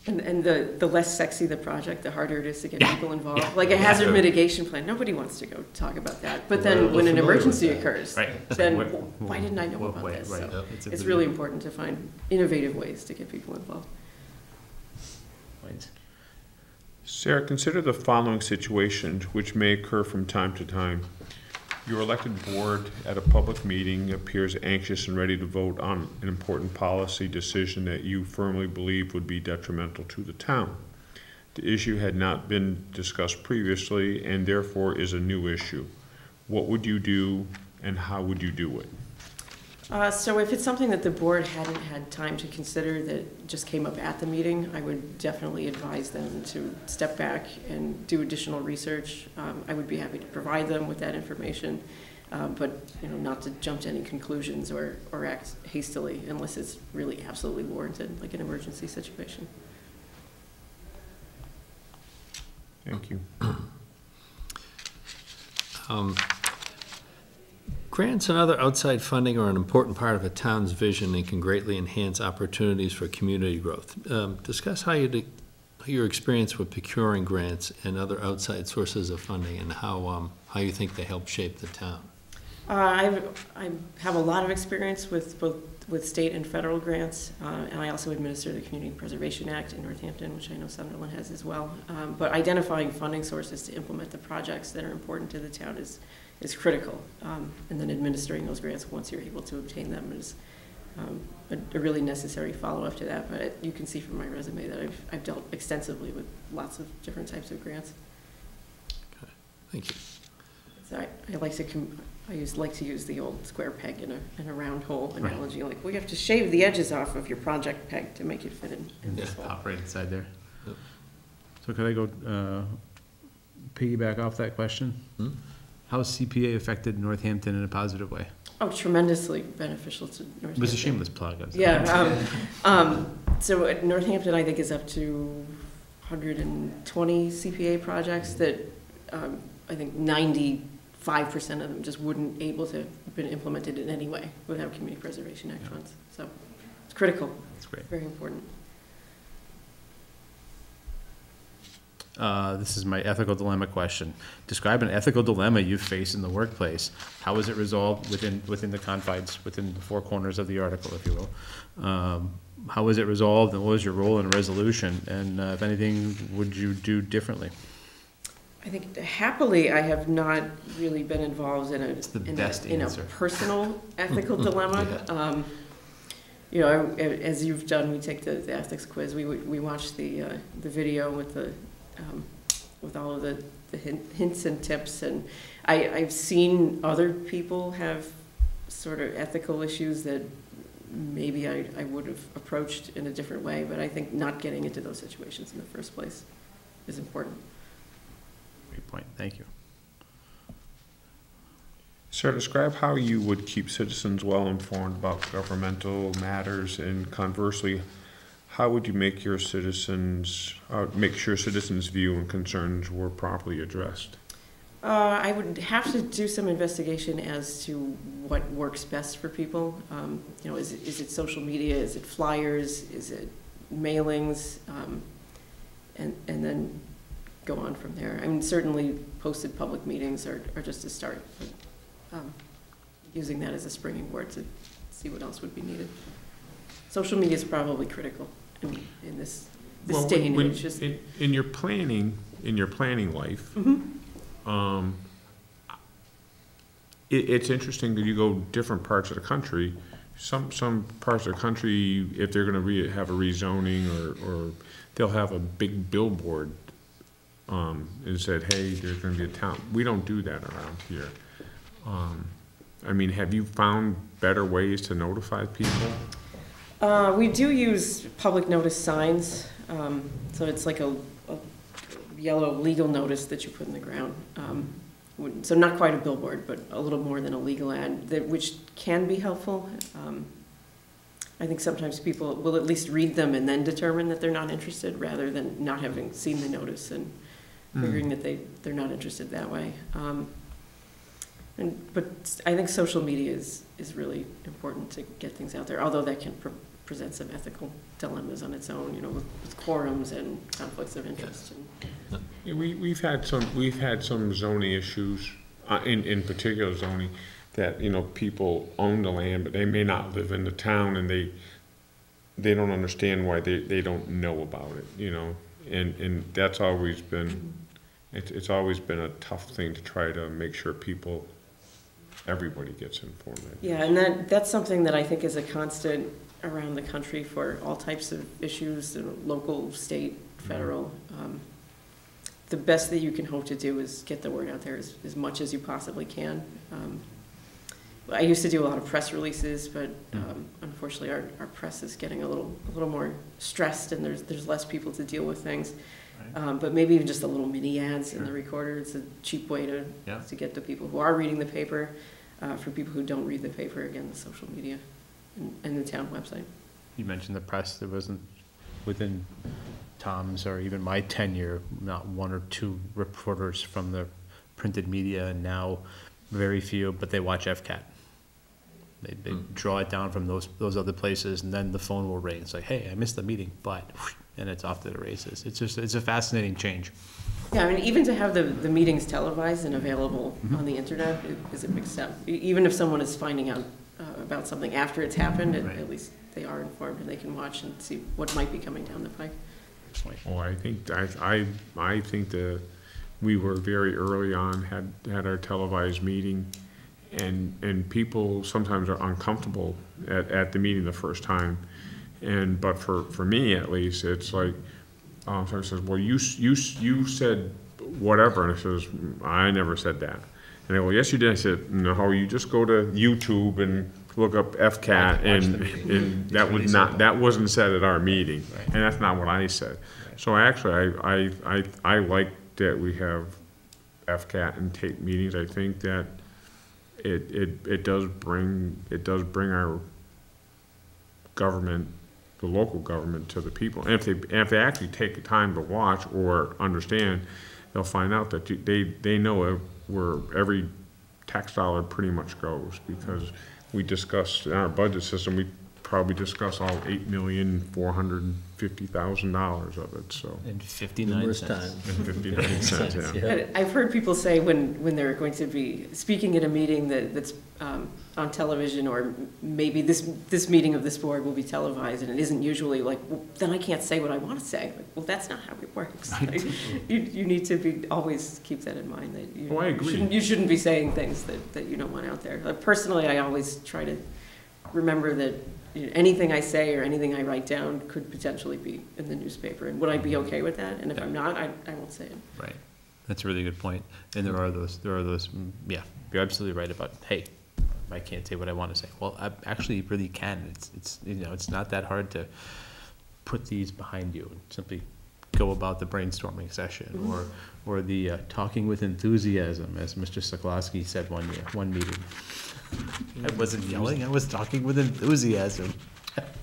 And, and the, the less sexy the project, the harder it is to get Yeah, people involved. yeah, Like a yeah. hazard mitigation plan, nobody wants to go talk about that. But We're then when an emergency occurs, Right. Then what- why didn't I know what about way, this? right. So It's It's big really important to find innovative ways to get people involved. point. Sarah, consider the following situations which may occur from time to time. Your elected board at a public meeting appears anxious and ready to vote on an important policy decision that you firmly believe would be detrimental to the town. The issue had not been discussed previously and therefore is a new issue. What would you do and how would you do it? Uh, so if it's something that the board hadn't had time to consider that just came up at the meeting, I would definitely advise them to step back and do additional research. Um, I would be happy to provide them with that information, uh, but, you know, not to jump to any conclusions or, or act hastily unless it's really absolutely warranted, like an emergency situation. Thank you. Um, Grants and other outside funding are an important part of a town's vision and can greatly enhance opportunities for community growth. Um, Discuss how you, your experience with procuring grants and other outside sources of funding and how, um, how you think they help shape the town. Uh, I've, I have a lot of experience with both, with state and federal grants, uh, and I also administer the Community Preservation Act in Northampton, which I know Sunderland has as well. Um, But identifying funding sources to implement the projects that are important to the town is, is critical. Um, And then administering those grants once you're able to obtain them is um, a a really necessary follow-up to that. But you can see from my resume that I've, I've dealt extensively with lots of different types of grants. Okay, thank you. So I, I like to, com- I use, like to use the old square peg in a, in a round hole Right. analogy, like, we have to shave the edges off of your project peg to make it fit in, in this hole. Pop right inside there. Yep. So could I go, uh, piggyback off that question? Hmm? How's CPA affected Northampton in a positive way? Oh, tremendously beneficial to Northampton. It was a shameless plug. I'm sorry. Yeah, um, um, so at Northampton, I think is up to hundred and twenty CPA projects that, um, I think ninety-five percent of them just wouldn't able to have been implemented in any way without Community Preservation Act Yeah. funds. So it's critical, That's great. very important. Uh, this is my ethical dilemma question. Describe an ethical dilemma you face in the workplace. How is it resolved within, within the confines, within the four corners of the article, if you will? Um, how was it resolved and what was your role in resolution? And uh, if anything, would you do differently? I think happily, I have not really been involved in a, in a, in a personal ethical dilemma. Um, You know, I- as you've done, we take the, the ethics quiz, we, we watch the, uh, the video with the, um, with all of the, the hin- hints and tips, and I, I've seen other people have sort of ethical issues that maybe I, I would have approached in a different way, but I think not getting into those situations in the first place is important. Great point, thank you. Sir, describe how you would keep citizens well informed about governmental matters and conversely, how would you make your citizens, uh, make sure citizens' view and concerns were properly addressed? Uh, I would have to do some investigation as to what works best for people. Um, you know, is it, is it social media? Is it flyers? Is it mailings? Um, and, and then go on from there. I mean, certainly posted public meetings are, are just a start, but, um, using that as a springing board to see what else would be needed. Social media is probably critical in, in this, this Well, day and age, just. In, in your planning, in your planning life, Mhm. um, it, it's interesting that you go different parts of the country. some, some parts of the country, if they're gonna re, have a rezoning or, or they'll have a big billboard, um, and said, hey, there's gonna be a town, we don't do that around here. Um, I mean, have you found better ways to notify people? Uh, we do use public notice signs, um, so it's like a, a yellow legal notice that you put in the ground. Um, so not quite a billboard, but a little more than a legal ad, that, which can be helpful. Um, I think sometimes people will at least read them and then determine that they're not interested, rather than not having seen the notice and figuring that they, they're not interested that way. Um, and, but I think social media is, is really important to get things out there, although that can pre- present some ethical dilemmas on its own, you know, with with quorums and conflicts of interest. and- Yeah, we, we've had some, we've had some zoning issues, uh, in, in particular zoning, that, you know, people own the land, but they may not live in the town and they, they don't understand why they, they don't know about it, you know? And, and that's always been, it's, it's always been a tough thing to try to make sure people, everybody gets informed. Yeah, and that, that's something that I think is a constant around the country for all types of issues, local, state, federal. Um, The best that you can hope to do is get the word out there as, as much as you possibly can. Um, I used to do a lot of press releases, but um, unfortunately, our, our press is getting a little, a little more stressed, and there's, there's less people to deal with things. Um, But maybe even just a little mini ads in the recorder, it's a cheap way to, Yeah. to get the people who are reading the paper. Uh, For people who don't read the paper, again, the social media and, and the town website. You mentioned the press, there wasn't, within Tom's or even my tenure, not one or two reporters from the printed media, and now very few, but they watch FCAT. They, they hmm. draw it down from those, those other places, and then the phone will ring, it's like, hey, I missed the meeting, but, and it's off to the races. It's just, it's a fascinating change. Yeah, I mean, even to have the, the meetings televised and available mm-hmm. on the internet is a big step. Even if someone is finding out about something after it's happened, at, Right. at least they are informed and they can watch and see what might be coming down the pike. Oh, I think, I, I, I think that we were very early on, had, had our televised meeting, and, and people sometimes are uncomfortable at, at the meeting the first time. And, but for, for me at least, it's like, um, someone says, well, you, s- you, s- you said whatever, and I says, I never said that. And they go, yes, you did. I said, no, you just go to YouTube and look up FCAT, and, and that was not, that wasn't said at our meeting. Right. And that's not what I said. Right. So actually, I, I, I, I like that we have FCAT and tape meetings. I think that it, it, it does bring, it does bring our government, the local government to the people. And if they, and if they actually take the time to watch or understand, they'll find out that they, they know where every tax dollar pretty much goes. Because we discussed, in our budget system, we probably discuss all eight million, four hundred and fifty thousand dollars of it, so. And fifty-nine Numerous cents. times. And fifty-nine cents, yeah. And I've heard people say when, when they're going to be speaking at a meeting that, that's um, on television, or maybe this, this meeting of this board will be televised, and it isn't usually like, well, then I can't say what I want to say. Like, Well, that's not how it works. You, you need to be, always keep that in mind, that you. Oh, I agree. shouldn't- You shouldn't be saying things that, that you don't want out there. Like, Personally, I always try to remember that you know, anything I say or anything I write down could potentially be in the newspaper, and would I be okay with that? And if I'm not, I, I won't say it. Right, that's a really good point. And there are those, there are those, mm, yeah, you're absolutely right about, hey, I can't say what I want to say. Well, I actually really can. It's, it's, you know, it's not that hard to put these behind you and simply go about the brainstorming session or, or the uh, talking with enthusiasm, as Mr. Sokolowski said one year, one meeting. I wasn't yelling, I was talking with enthusiasm.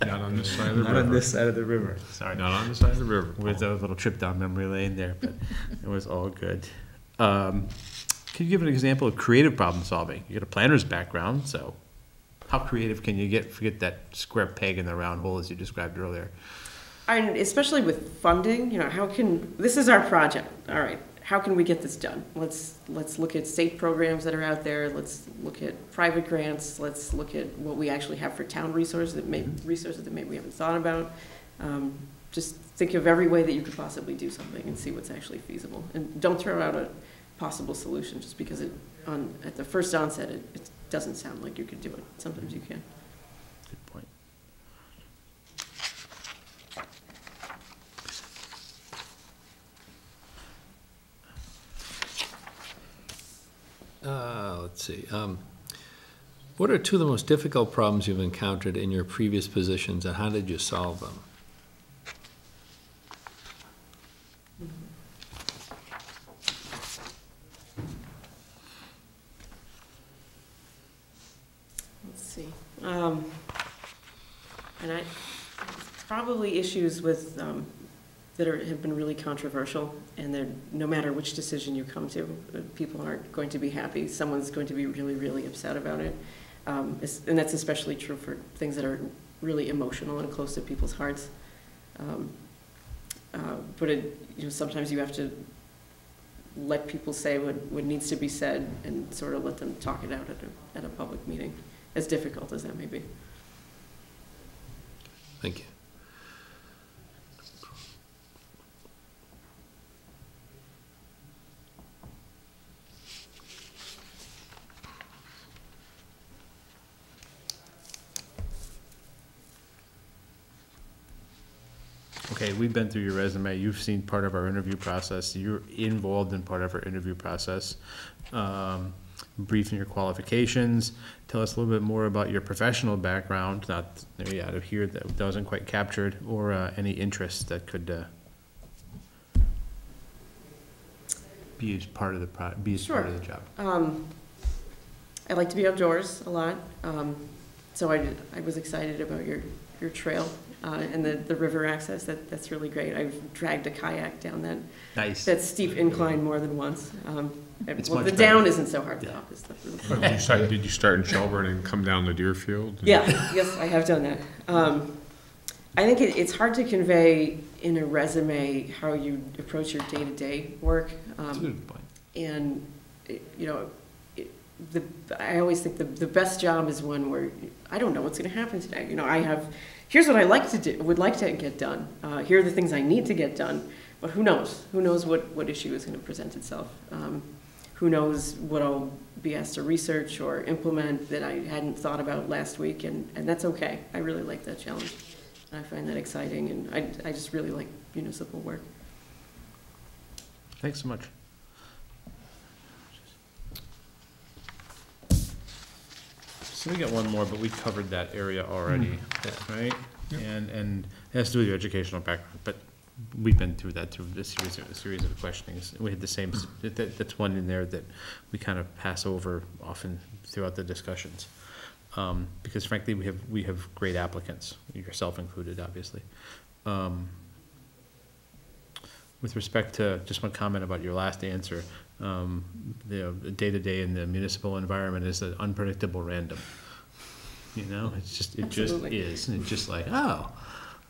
Not on this side of the river. Not on river. this side of the river, sorry. Not on this side of the river. With a little trip down memory lane there, but it was all good. Um, Can you give an example of creative problem solving? You got a planner's background, so how creative can you get, forget that square peg in the round hole as you described earlier? And especially with funding, you know, how can, this is our project, all right, how can we get this done? Let's, let's look at state programs that are out there, let's look at private grants, let's look at what we actually have for town resources that may, resources that maybe we haven't thought about. Um, Just think of every way that you could possibly do something and see what's actually feasible. And don't throw out a possible solution just because it, on, at the first onset, it, it doesn't sound like you could do it. Sometimes you can. Let's see. Um, What are two of the most difficult problems you've encountered in your previous positions, and how did you solve them? Let's see. Um, and I, probably issues with, um, that are, have been really controversial, and they're, no matter which decision you come to, uh, people aren't going to be happy. Someone's going to be really, really upset about it. Um, and that's especially true for things that are really emotional and close to people's hearts. Um, uh, but it, you know, sometimes you have to let people say what, what needs to be said and sort of let them talk it out at a, at a public meeting, as difficult as that may be. Thank you. Okay, we've been through your resume, you've seen part of our interview process, you're involved in part of our interview process. Um, Briefing your qualifications, tell us a little bit more about your professional background, not, maybe out of here that wasn't quite captured, or uh, any interests that could uh, be as part of the, pro- be as part of the job. Um, I like to be outdoors a lot, um, so I, I was excited about your, your trail, uh, and the, the river access, that, that's really great. I've dragged a kayak down that, Nice. that steep incline more than once. Um, It's well, much the better. down isn't so hard, the Yeah. up is the. Did you start, did you start in Shelburne and come down to Deerfield? Yeah, yes, I have done that. Um, I think it, it's hard to convey in a resume how you approach your day-to-day work. That's a Um, good point. and, it- you know, it- the, I always think the, the best job is one where, I don't know what's gonna happen today. You know, I have, here's what I like to do, would like to get done. Uh, here are the things I need to get done, but who knows? Who knows what, what issue is gonna present itself? Um, who knows what I'll be asked to research or implement that I hadn't thought about last week, and, and that's okay. I really like that challenge. I find that exciting, and I, I just really like municipal work. Thanks so much. So we got one more, but we covered that area already, right? And, and it has to do with your educational background, but we've been through that through this series, of- a series of questionings. We had the same, s- that, that's one in there that we kind of pass over often throughout the discussions. Um, because frankly, we have, we have great applicants, yourself included, obviously. Um, with respect to, just one comment about your last answer, um, the the day-to-day in the municipal environment is an unpredictable random. You know, it's just, it just is, and it's just like, oh.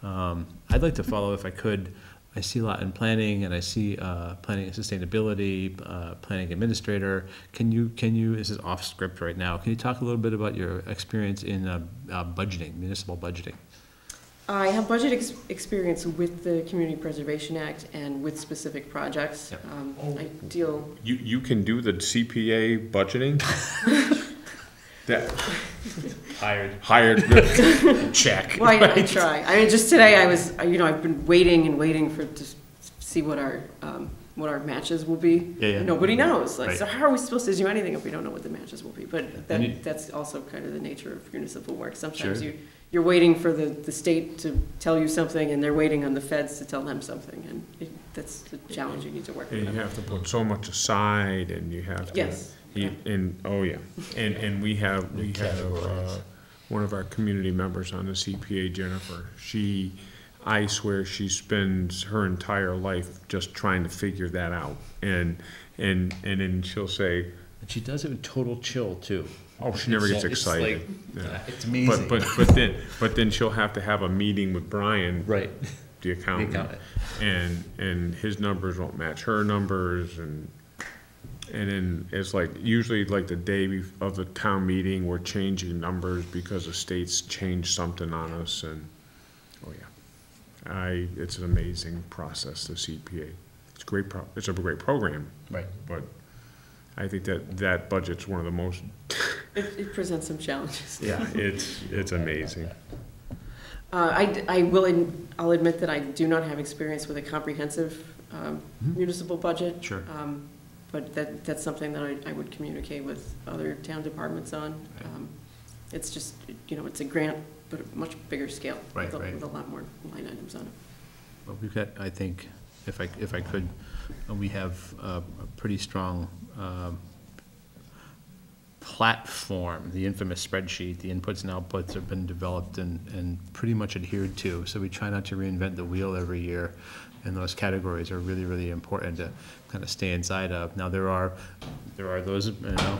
Um, I'd like to follow if I could, I see a lot in planning, and I see, uh, planning and sustainability, uh, planning administrator. Can you, can you, this is off script right now, can you talk a little bit about your experience in, uh, uh, budgeting, municipal budgeting? I have budget ex- experience with the Community Preservation Act and with specific projects. Yep. Um, I deal, You, you can do the CPA budgeting? That, Hired. hired, Check. well, I I try. I mean, just today I was, you know, I've been waiting and waiting for, to see what our, um, what our matches will be. Yeah, yeah. Nobody knows. Like, Right. so how are we supposed to do anything if we don't know what the matches will be? But And you- that's also kind of the nature of municipal work. Sometimes Sure. you, you're waiting for the, the state to tell you something and they're waiting on the feds to tell them something. And it- that's the challenge you need to work and you have to put so much aside, and you have to. Yes. You- And, oh, yeah, and, and we have, we have, uh, one of our community members on the CPA, Jennifer, she, I swear she spends her entire life just trying to figure that out. And, and, and then she'll say, And she does it with total chill, too. Oh, she never gets It's like- excited. Yeah. Uh, it's But, amazing. but, but then, but then she'll have to have a meeting with Brian, Right. the accountant. accountant. And, and his numbers won't match her numbers and, and then it's like, usually like the day bef- of the town meeting, we're changing numbers because the state's changed something on us and, oh yeah. I, it's an amazing process, the CPA. It's a great pro, it's a great program, Right. but I think that, that budget's one of the most, It, it presents some challenges. yeah, it's, it's amazing. Uh, I, d- I will, ad- I'll admit that I do not have experience with a comprehensive um, Mhm. municipal budget. Sure. Um, But that, that's something that I, I would communicate with other town departments on. Um, It's just, you know, it's a grant, but a much bigger scale. Right, with a- right. With a lot more line items on it. But we've got, I think, if I, if I could, uh, we have a a pretty strong um, platform, the infamous spreadsheet, the inputs and outputs have been developed and, and pretty much adhered to. So we try not to reinvent the wheel every year, and those categories are really, really important to kind of stay inside of. Now, there are, there are those, you know,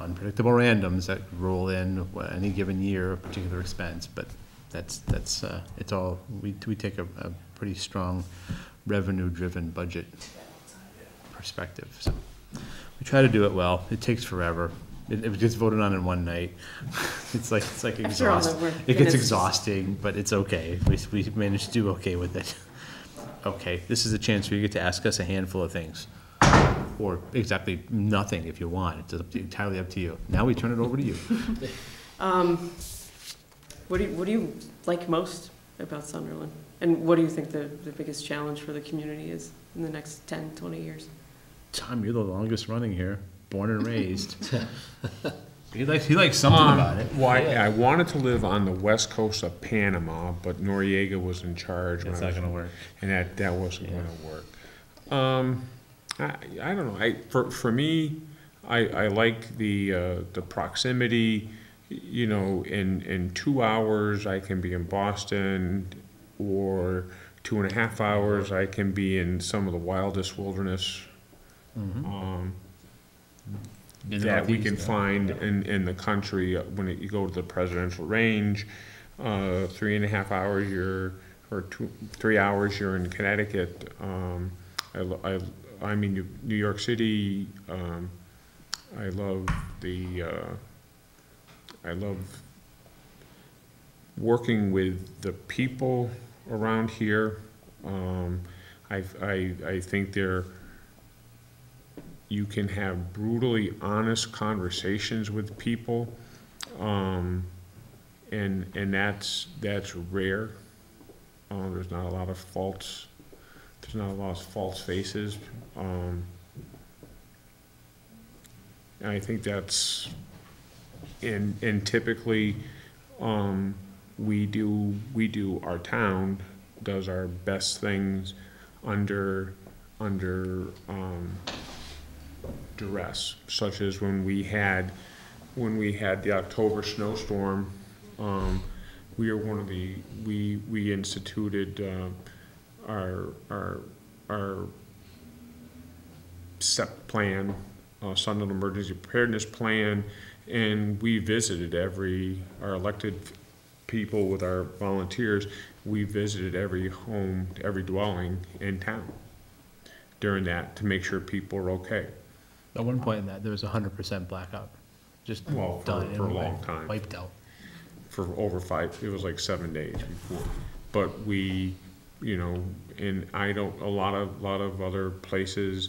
unpredictable randoms that roll in any given year, a particular expense, but that's, that's, uh, it's all, we, we take a, a pretty strong revenue-driven budget perspective, so. We try to do it well, it takes forever, it, it gets voted on in one night, it's like, it's like After all that exhaust, work, it and gets it's- exhausting, but it's okay, we, we managed to do okay with it. Okay, this is a chance for you to get to ask us a handful of things, or exactly nothing if you want, it's up to- entirely up to you. Now we turn it over to you. Um, What do you, what do you like most about Sunderland? And what do you think the, the biggest challenge for the community is in the next 10, 20 years? Tom, you're the longest running here, born and raised. He likes, he likes something Um, about it. Why, I wanted to live on the west coast of Panama, but Noriega was in charge. when It's I not was- gonna work. And that, that wasn't Yeah. gonna work. Um, I, I don't know, I, for, for me, I, I like the, uh, the proximity, you know, in, in two hours, I can be in Boston, or two and a half hours, I can be in some of the wildest wilderness. Um, that we can find in, in the country uh, when you go to the presidential range. Uh, three and a half hours, you're, or two, three hours, you're in Connecticut. Um, I, lo- I, I mean, New- New York City, um, I love the, uh, I love working with the people around here. Um, I, I, I think they're, you can have brutally honest conversations with people. Um, and, and that's, that's rare. Uh, there's not a lot of false, there's not a lot of false faces. Um, I think that's, and, and typically, um, we do, we do, our town does our best things under, under, um, duress, such as when we had, when we had the October snowstorm, um, we are one of the, we, we instituted, uh, our, our, our SEP plan, uh, Sunderland Emergency Preparedness Plan, and we visited every, our elected people with our volunteers, we visited every home, every dwelling in town during that to make sure people are okay. At one point in that, there was a hundred percent blackout, just Well, for- done. for a long time. Wiped out. for over five, it was like seven days before. But we, you know, and I don't, a lot of, lot of other places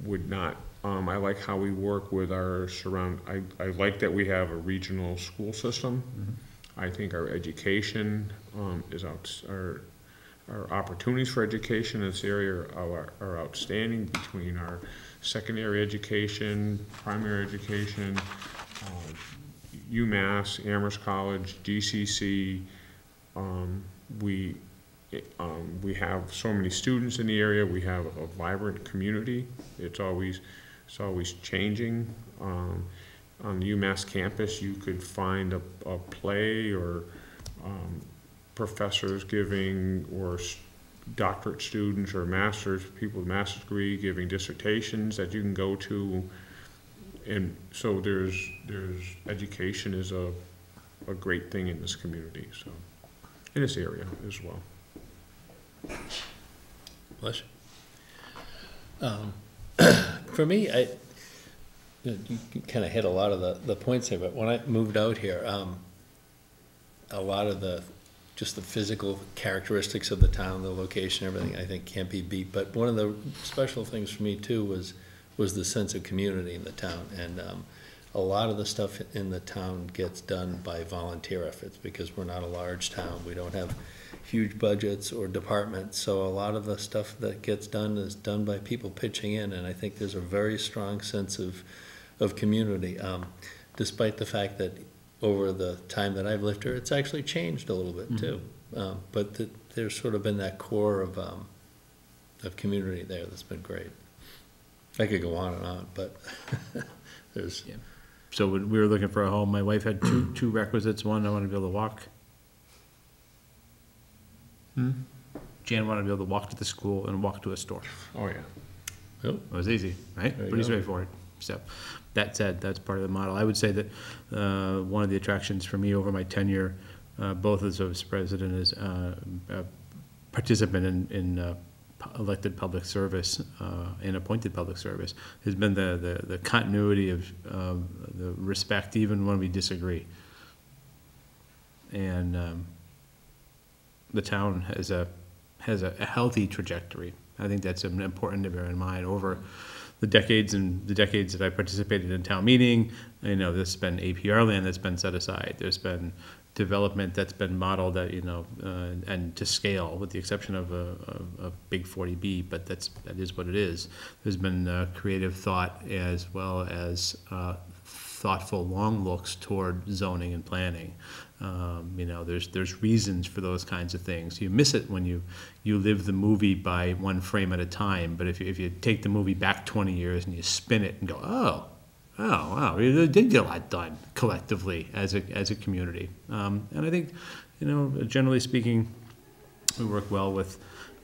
would not. Um, I like how we work with our surround, I, I like that we have a regional school system. I think our education, um, is out, our, our opportunities for education in this area are, are outstanding between our secondary education, primary education, uh, UMass, Amherst College, GCC, um, we, um, we have so many students in the area, we have a vibrant community. It's always, it's always changing. Um, on the UMass campus, you could find a, a play or, um, professors giving, or doctorate students or masters, people with master's degree giving dissertations that you can go to. And so there's, there's, education is a, a great thing in this community, so, in this area as well. Bless you. Um, For me, I, you kind of hit a lot of the, the points there, but when I moved out here, um, a lot of the, just the physical characteristics of the town, the location, everything, I think can't be beat. But one of the special things for me too was, was the sense of community in the town. And, um, a lot of the stuff in the town gets done by volunteer efforts because we're not a large town. We don't have huge budgets or departments. So a lot of the stuff that gets done is done by people pitching in, and I think there's a very strong sense of, of community. Um, despite the fact that over the time that I've lived here, it's actually changed a little bit too. Um, but th- there's sort of been that core of, um, of community there that's been great. I could go on and on, but there's, So when we were looking for a home, my wife had two, two requisites. One, I wanted to be able to walk. Jan wanted to be able to walk to the school and walk to a store. Oh, yeah. oh, It was easy, right? There you Pretty go. straightforward. So, that said, that's part of the model. I would say that, uh, one of the attractions for me over my tenure, uh, both as vice president as, uh, a participant in, in, uh, elected public service, uh, and appointed public service, has been the, the, the continuity of, the respect even when we disagree. And, um, the town has a, has a a healthy trajectory. I think that's important to bear in mind over the decades and the decades that I participated in town meeting. You know, there's been APR land that's been set aside. There's been development that's been modeled that, you know, uh, and to scale, with the exception of a, of, of Big forty B, but that's, that is what it is. There's been, uh, creative thought as well as, uh, thoughtful long looks toward zoning and planning. Um, you know, there's, there's reasons for those kinds of things. You miss it when you, you live the movie by one frame at a time, but if you, if you take the movie back twenty years and you spin it and go, oh, oh, wow, we really did get a lot done collectively as a, as a community. Um, and I think, you know, generally speaking, we work well with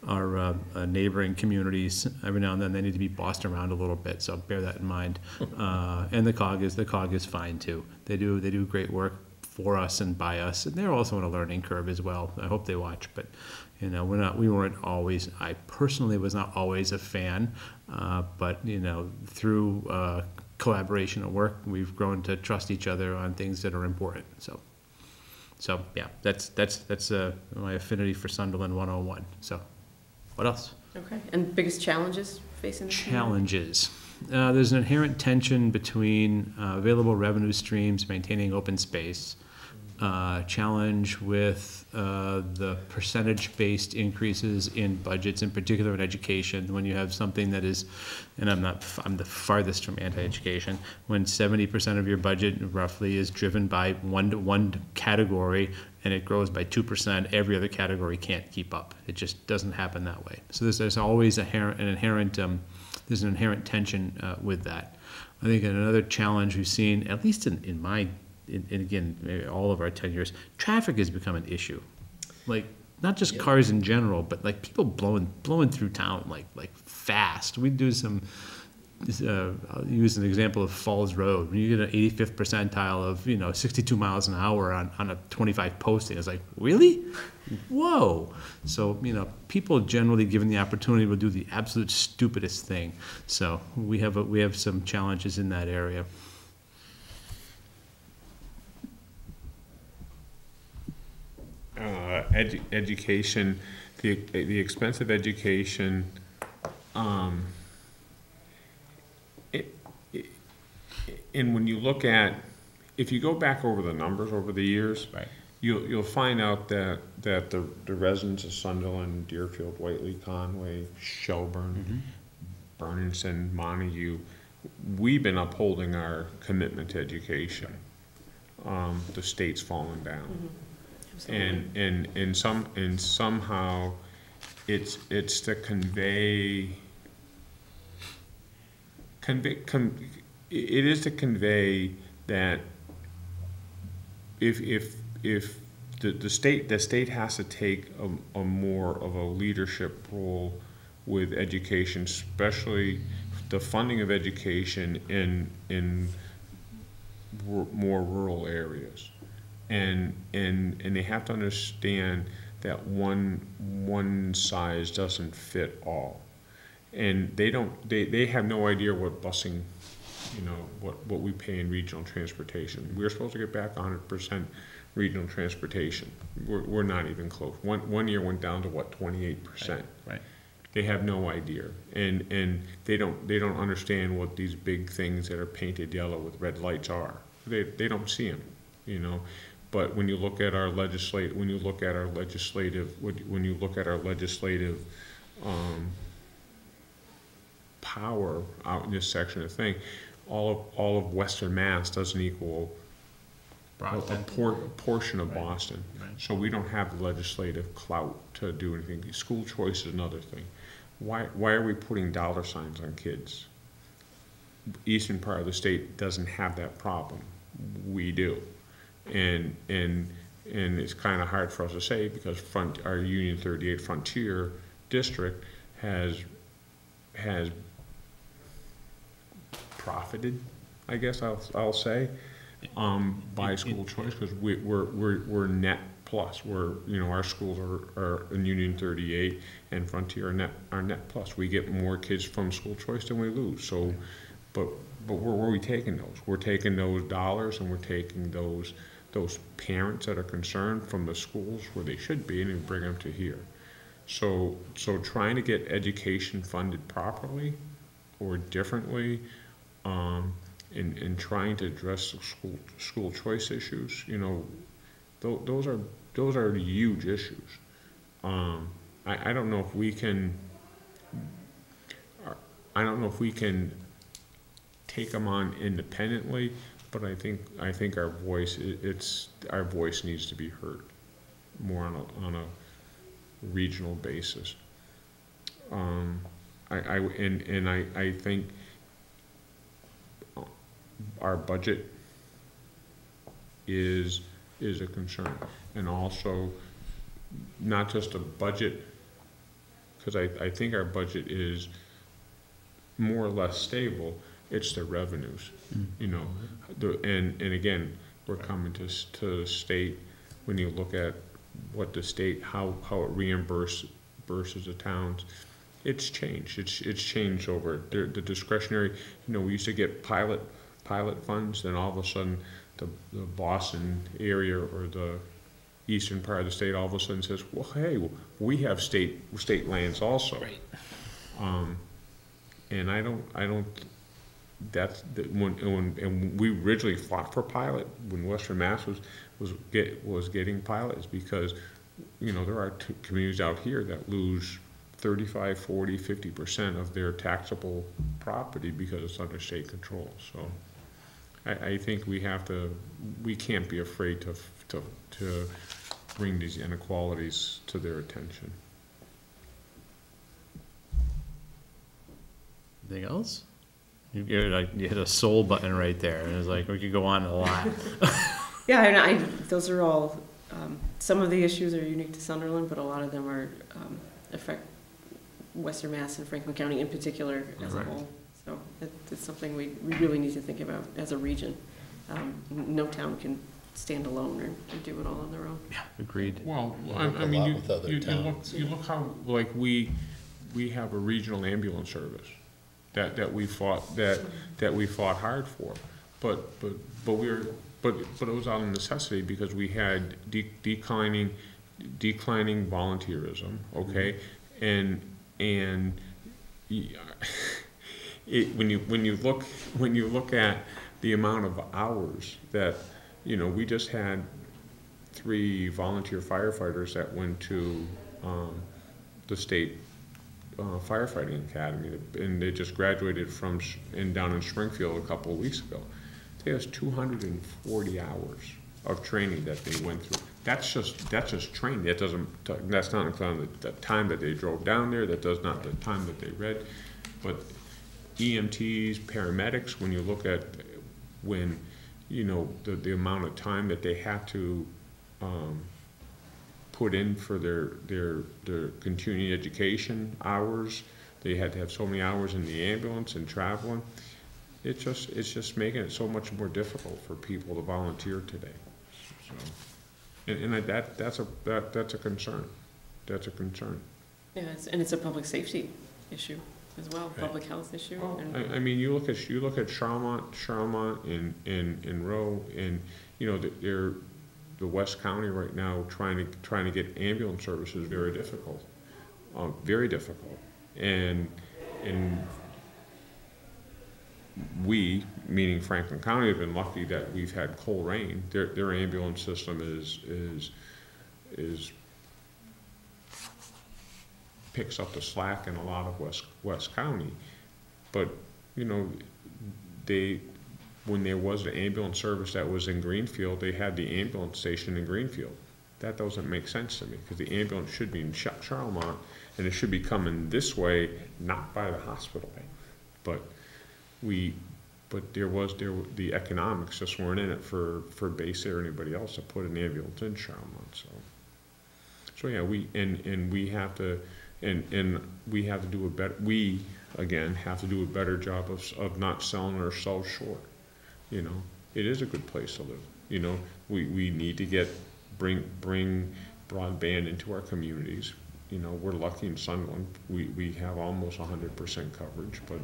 our uh, uh, neighboring communities. Every now and then, they need to be bossed around a little bit, so bear that in mind. Uh, And the COG is, the COG is fine too. They do, they do great work for us and by us, and they're also on a learning curve as well. I hope they watch, but, you know, we're not, we weren't always, I personally was not always a fan, uh, but, you know, through uh, collaboration at work, we've grown to trust each other on things that are important, so. So, yeah, that's, that's, that's uh, my affinity for Sunderland 101, so. What else? Okay, and biggest challenges facing the? Challenges. Uh, there's an inherent tension between uh, available revenue streams, maintaining open space. Uh, challenge with uh, the percentage-based increases in budgets, in particular in education, when you have something that is, and I'm not, I'm the farthest from anti-education, when seventy percent of your budget roughly is driven by one, one category, and it grows by two percent, every other category can't keep up. It just doesn't happen that way. So there's, there's always an inherent, um, there's an inherent tension uh, with that. I think another challenge we've seen, at least in, in my, in, in again, all of our tenures, traffic has become an issue. Like, not just cars in general, but like people blowing, blowing through town like, like fast. We do some, uh, I'll use an example of Falls Road. When you get an 85th percentile of, you know, 62 miles an hour on, on a 25 posting, it's like, really? Whoa. So, you know, people generally given the opportunity will do the absolute stupidest thing. So we have, a, we have some challenges in that area. Uh, edu- education, the, the expense of education, um, it, it, and when you look at, if you go back over the numbers over the years, Right. you'll, you'll find out that, that the, the residents of Sunderland, Deerfield, Whately, Conway, Shelburne, Bernardston, Montague, we've been upholding our commitment to education. Um, the state's fallen down. Absolutely. And, and, and some, and somehow, it's, it's to convey, convey, con, it is to convey that if, if, if the, the state, the state has to take a, a more of a leadership role with education, especially the funding of education in, in more rural areas. And, and, and they have to understand that one, one size doesn't fit all. And they don't, they, they have no idea what busing, you know, what, what we pay in regional transportation. We're supposed to get back hundred percent regional transportation. We're, we're not even close. One, one year went down to what, twenty-eight percent? Right. They have no idea, and, and they don't, they don't understand what these big things that are painted yellow with red lights are. They, they don't see them, you know? But when you look at our legislate, when you look at our legislative, when when you look at our legislative, um, power out in this section of thing, all of, all of Western Mass doesn't equal a- a por- a portion of Right. Boston. Right. So we don't have the legislative clout to do anything. School choice is another thing. Why, why are we putting dollar signs on kids? Eastern part of the state doesn't have that problem. We do. And, and, and it's kind of hard for us to say because front, our Union thirty-eight Frontier District has, has profited, I guess I'll, I'll say, um, by school choice, because we, we're, we're, we're net plus. We're, you know, our schools are, are in Union thirty-eight and Frontier are net, are net plus. We get more kids from school choice than we lose, so, but, but where, where are we taking those? We're taking those dollars and we're taking those, those parents that are concerned from the schools where they should be and bring them to here. So, so trying to get education funded properly or differently, um, and, and trying to address the school, school choice issues, you know, tho- those are, those are huge issues. Um, I, I don't know if we can, I don't know if we can take them on independently, but I think, I think our voice, i- it's, our voice needs to be heard more on a, on a regional basis. Um, I, I, and, and I, I think our budget is, is a concern. And also, not just a budget, because I, I think our budget is more or less stable, it's the revenues, you know? The, and, and again, we're coming to, to the state, when you look at what the state, how, how it reimburses, versus the towns, it's changed, it's, it's changed over, the the discretionary, you know, we used to get pilot, pilot funds, then all of a sudden, the, the Boston area or the eastern part of the state all of a sudden says, well, hey, we have state, state lands also. Right. Um, and I don't, I don't, that's, the- when, when, and we originally fought for pilot, when Western Mass was, was get, was getting pilots, because, you know, there are communities out here that lose 35, 40, 50 percent of their taxable property because it's under state control, so. I, I think we have to, we can't be afraid to, to, to bring these inequalities to their attention. Anything else? You, you like, you hit a soul button right there, and it's like, we could go on a lot. Yeah, and I, those are all, um, some of the issues are unique to Sunderland, but a lot of them are, um, affect Western Mass and Franklin County in particular as a whole. So it, it's something we, we really need to think about as a region. Um, no town can stand alone or, or do it all on their own. Yeah, agreed. Well, We I, work I a mean, lot you, with other you, you look, you look how, like, we, we have a regional ambulance service that, that we fought, that, that we fought hard for. But, but, but we were, but, but it was out of necessity because we had de- declining, declining volunteerism, okay? And, and it, when you, when you look, when you look at the amount of hours that, you know, we just had three volunteer firefighters that went to, um, the state uh, firefighting academy, and they just graduated from, in, down in Springfield a couple of weeks ago. They has two hundred and forty hours of training that they went through. That's just, that's just training, that doesn't, that's not including the, the time that they drove down there, that does not the time that they read. But EMTs, paramedics, when you look at, when, you know, the, the amount of time that they have to, um, put in for their, their, their continuing education hours. They had to have so many hours in the ambulance and traveling. It's just, it's just making it so much more difficult for people to volunteer today, so. And, and I- that, that's a, that, that's a concern. That's a concern. Yeah, it's, and it's a public safety issue as well, Right. public health issue. Well, and- I, I mean, you look at, you look at Charlemont, Charlemont and, and, and Rowe, and, you know, they're, the West County right now, trying to, trying to get ambulance service is very difficult, uh, very difficult. And, and we, meaning Franklin County, have been lucky that we've had Colrain. Their, their ambulance system is, is, is picks up the slack in a lot of West, West County. But, you know, they, when there was an ambulance service that was in Greenfield, they had the ambulance station in Greenfield. That doesn't make sense to me, because the ambulance should be in Cha- Charlemont, and it should be coming this way, not by the hospital. But we, but there was, there, the economics just weren't in it for, for Base or anybody else to put an ambulance in Charlemont, so. So, yeah, we, and, and we have to, and, and we have to do a better, we, again, have to do a better job of, of not selling ourselves short. You know, it is a good place to live, you know, we, we need to get, bring, bring broadband into our communities. You know, we're lucky in Sunderland, we, we have almost hundred percent coverage, but,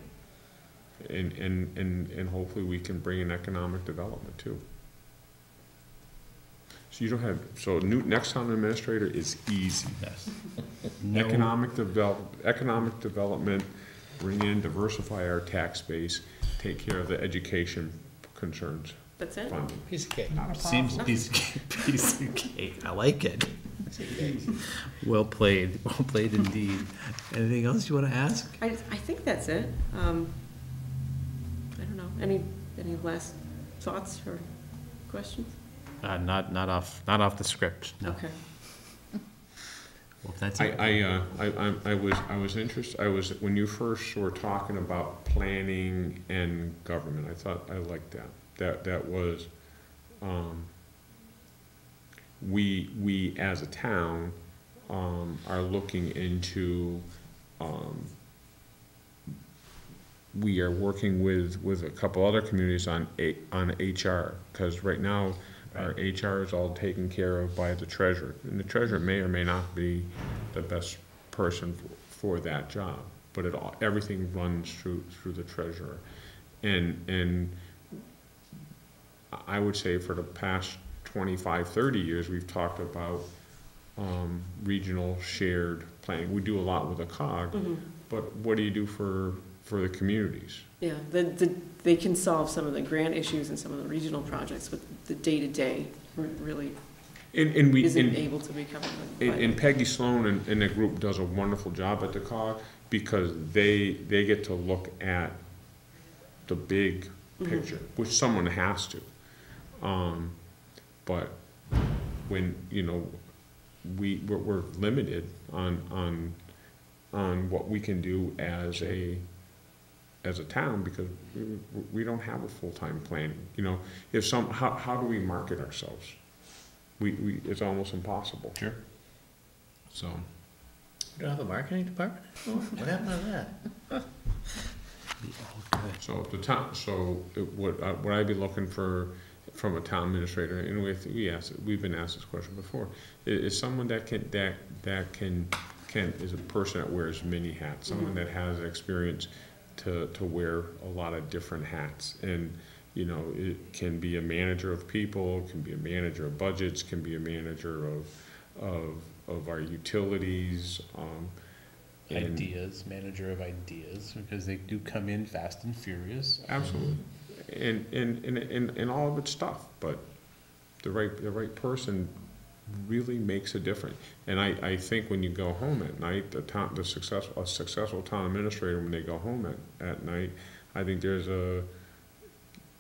and, and, and, and hopefully we can bring in economic development too. So you don't have, so new, next town administrator is easy. Yes. No- Economic develop, economic development, bring in, diversify our tax base, take care of the education concerns, That's it? funding. Piece of cake. Seems piece of cake, piece of cake. I like it. Well played, well played indeed. Anything else you want to ask? I, I think that's it. Um, I don't know. Any, any last thoughts or questions? Uh, not, not off, not off the script, no. Okay. Well, that's I, it. I, uh, I, I- I was, I was interested, I was, when you first were talking about planning and government, I thought, I liked that. That, that was, um, we, we as a town, um, are looking into, um, we are working with, with a couple other communities on A, on HR, cause right now, our HR is all taken care of by the treasurer. And the treasurer may or may not be the best person for, for that job, but it all, everything runs through, through the treasurer. And, and I would say for the past 25, 30 years, we've talked about, um, regional shared planning. We do a lot with a cog, Mhm. but what do you do for, for the communities? Yeah, the, the, they can solve some of the grant issues and some of the regional projects, but the day-to-day really And, and we, isn't and, able to be covered. and and Peggy Sloan and, and the group does a wonderful job at the cog, because they, they get to look at the big Mhm. picture, which someone has to. Um, but when, you know, we, we're, we're limited on, on, on what we can do as a, as a town, because we, we don't have a full-time plan. you know? If some, how, how do we market ourselves? We, we, it's almost impossible. Sure. So, You don't have a marketing department? What happened to that? so the town, so it would, uh, would I be looking for, from a town administrator, and we, we asked, we've been asked this question before, i- is someone that can, that, that can, can, is a person that wears many hats, someone that has experience to, to wear a lot of different hats, and, you know, it can be a manager of people, can be a manager of budgets, can be a manager of, of, of our utilities, um. and- Ideas, manager of ideas, because they do come in fast and furious. Absolutely. And, and, and, and, and all of it's stuff, but the right, the right person really makes a difference. And I, I think when you go home at night, the town, the successful, a successful town administrator, when they go home at, at night, I think there's a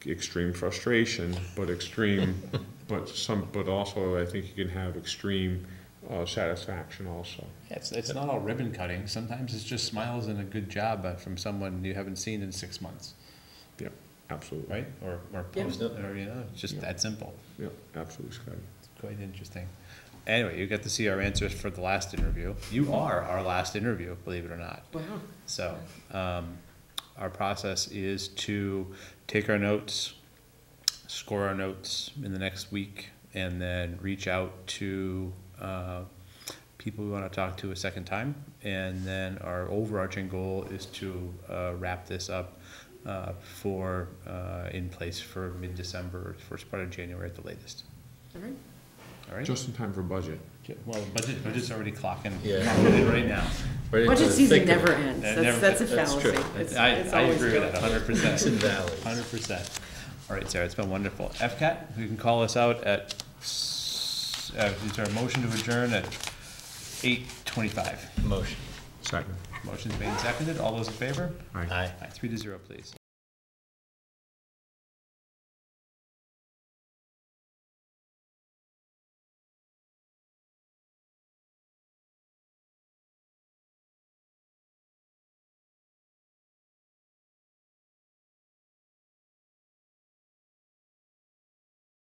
extreme frustration, but extreme, but some, but also I think you can have extreme, uh, satisfaction also. It's, it's not all ribbon cutting. Sometimes it's just smiles and a good job uh, from someone you haven't seen in six months, Yeah, Absolutely. right? Or, or Yeah. post, or, you know, it's just Yeah. that simple. Yeah, absolutely, Scotty. Quite interesting. Anyway, you got to see our answers for the last interview. You are our last interview, believe it or not. Wow. So, um, our process is to take our notes, score our notes in the next week, and then reach out to, uh, people we wanna talk to a second time. And then our overarching goal is to, uh, wrap this up, uh, for, uh, in place for mid-December, first part of January at the latest. All right. All right? Just in time for budget. Well, budget, budget's already clocking, Yeah. clocking in right now. Right into Budget the season thick of it. never ends. That That's, never- that's a that's fallacy. true. It's- I, it's I always agree with good. that, hundred Peaks percent. and valleys. Hundred percent. All right, Sarah, it's been wonderful. FCAT, you can call us out at, s- uh, is there a motion to adjourn at eight twenty-five? Motion. Second. Motion's made and seconded. All those in favor? Aye. Aye, three to zero, please.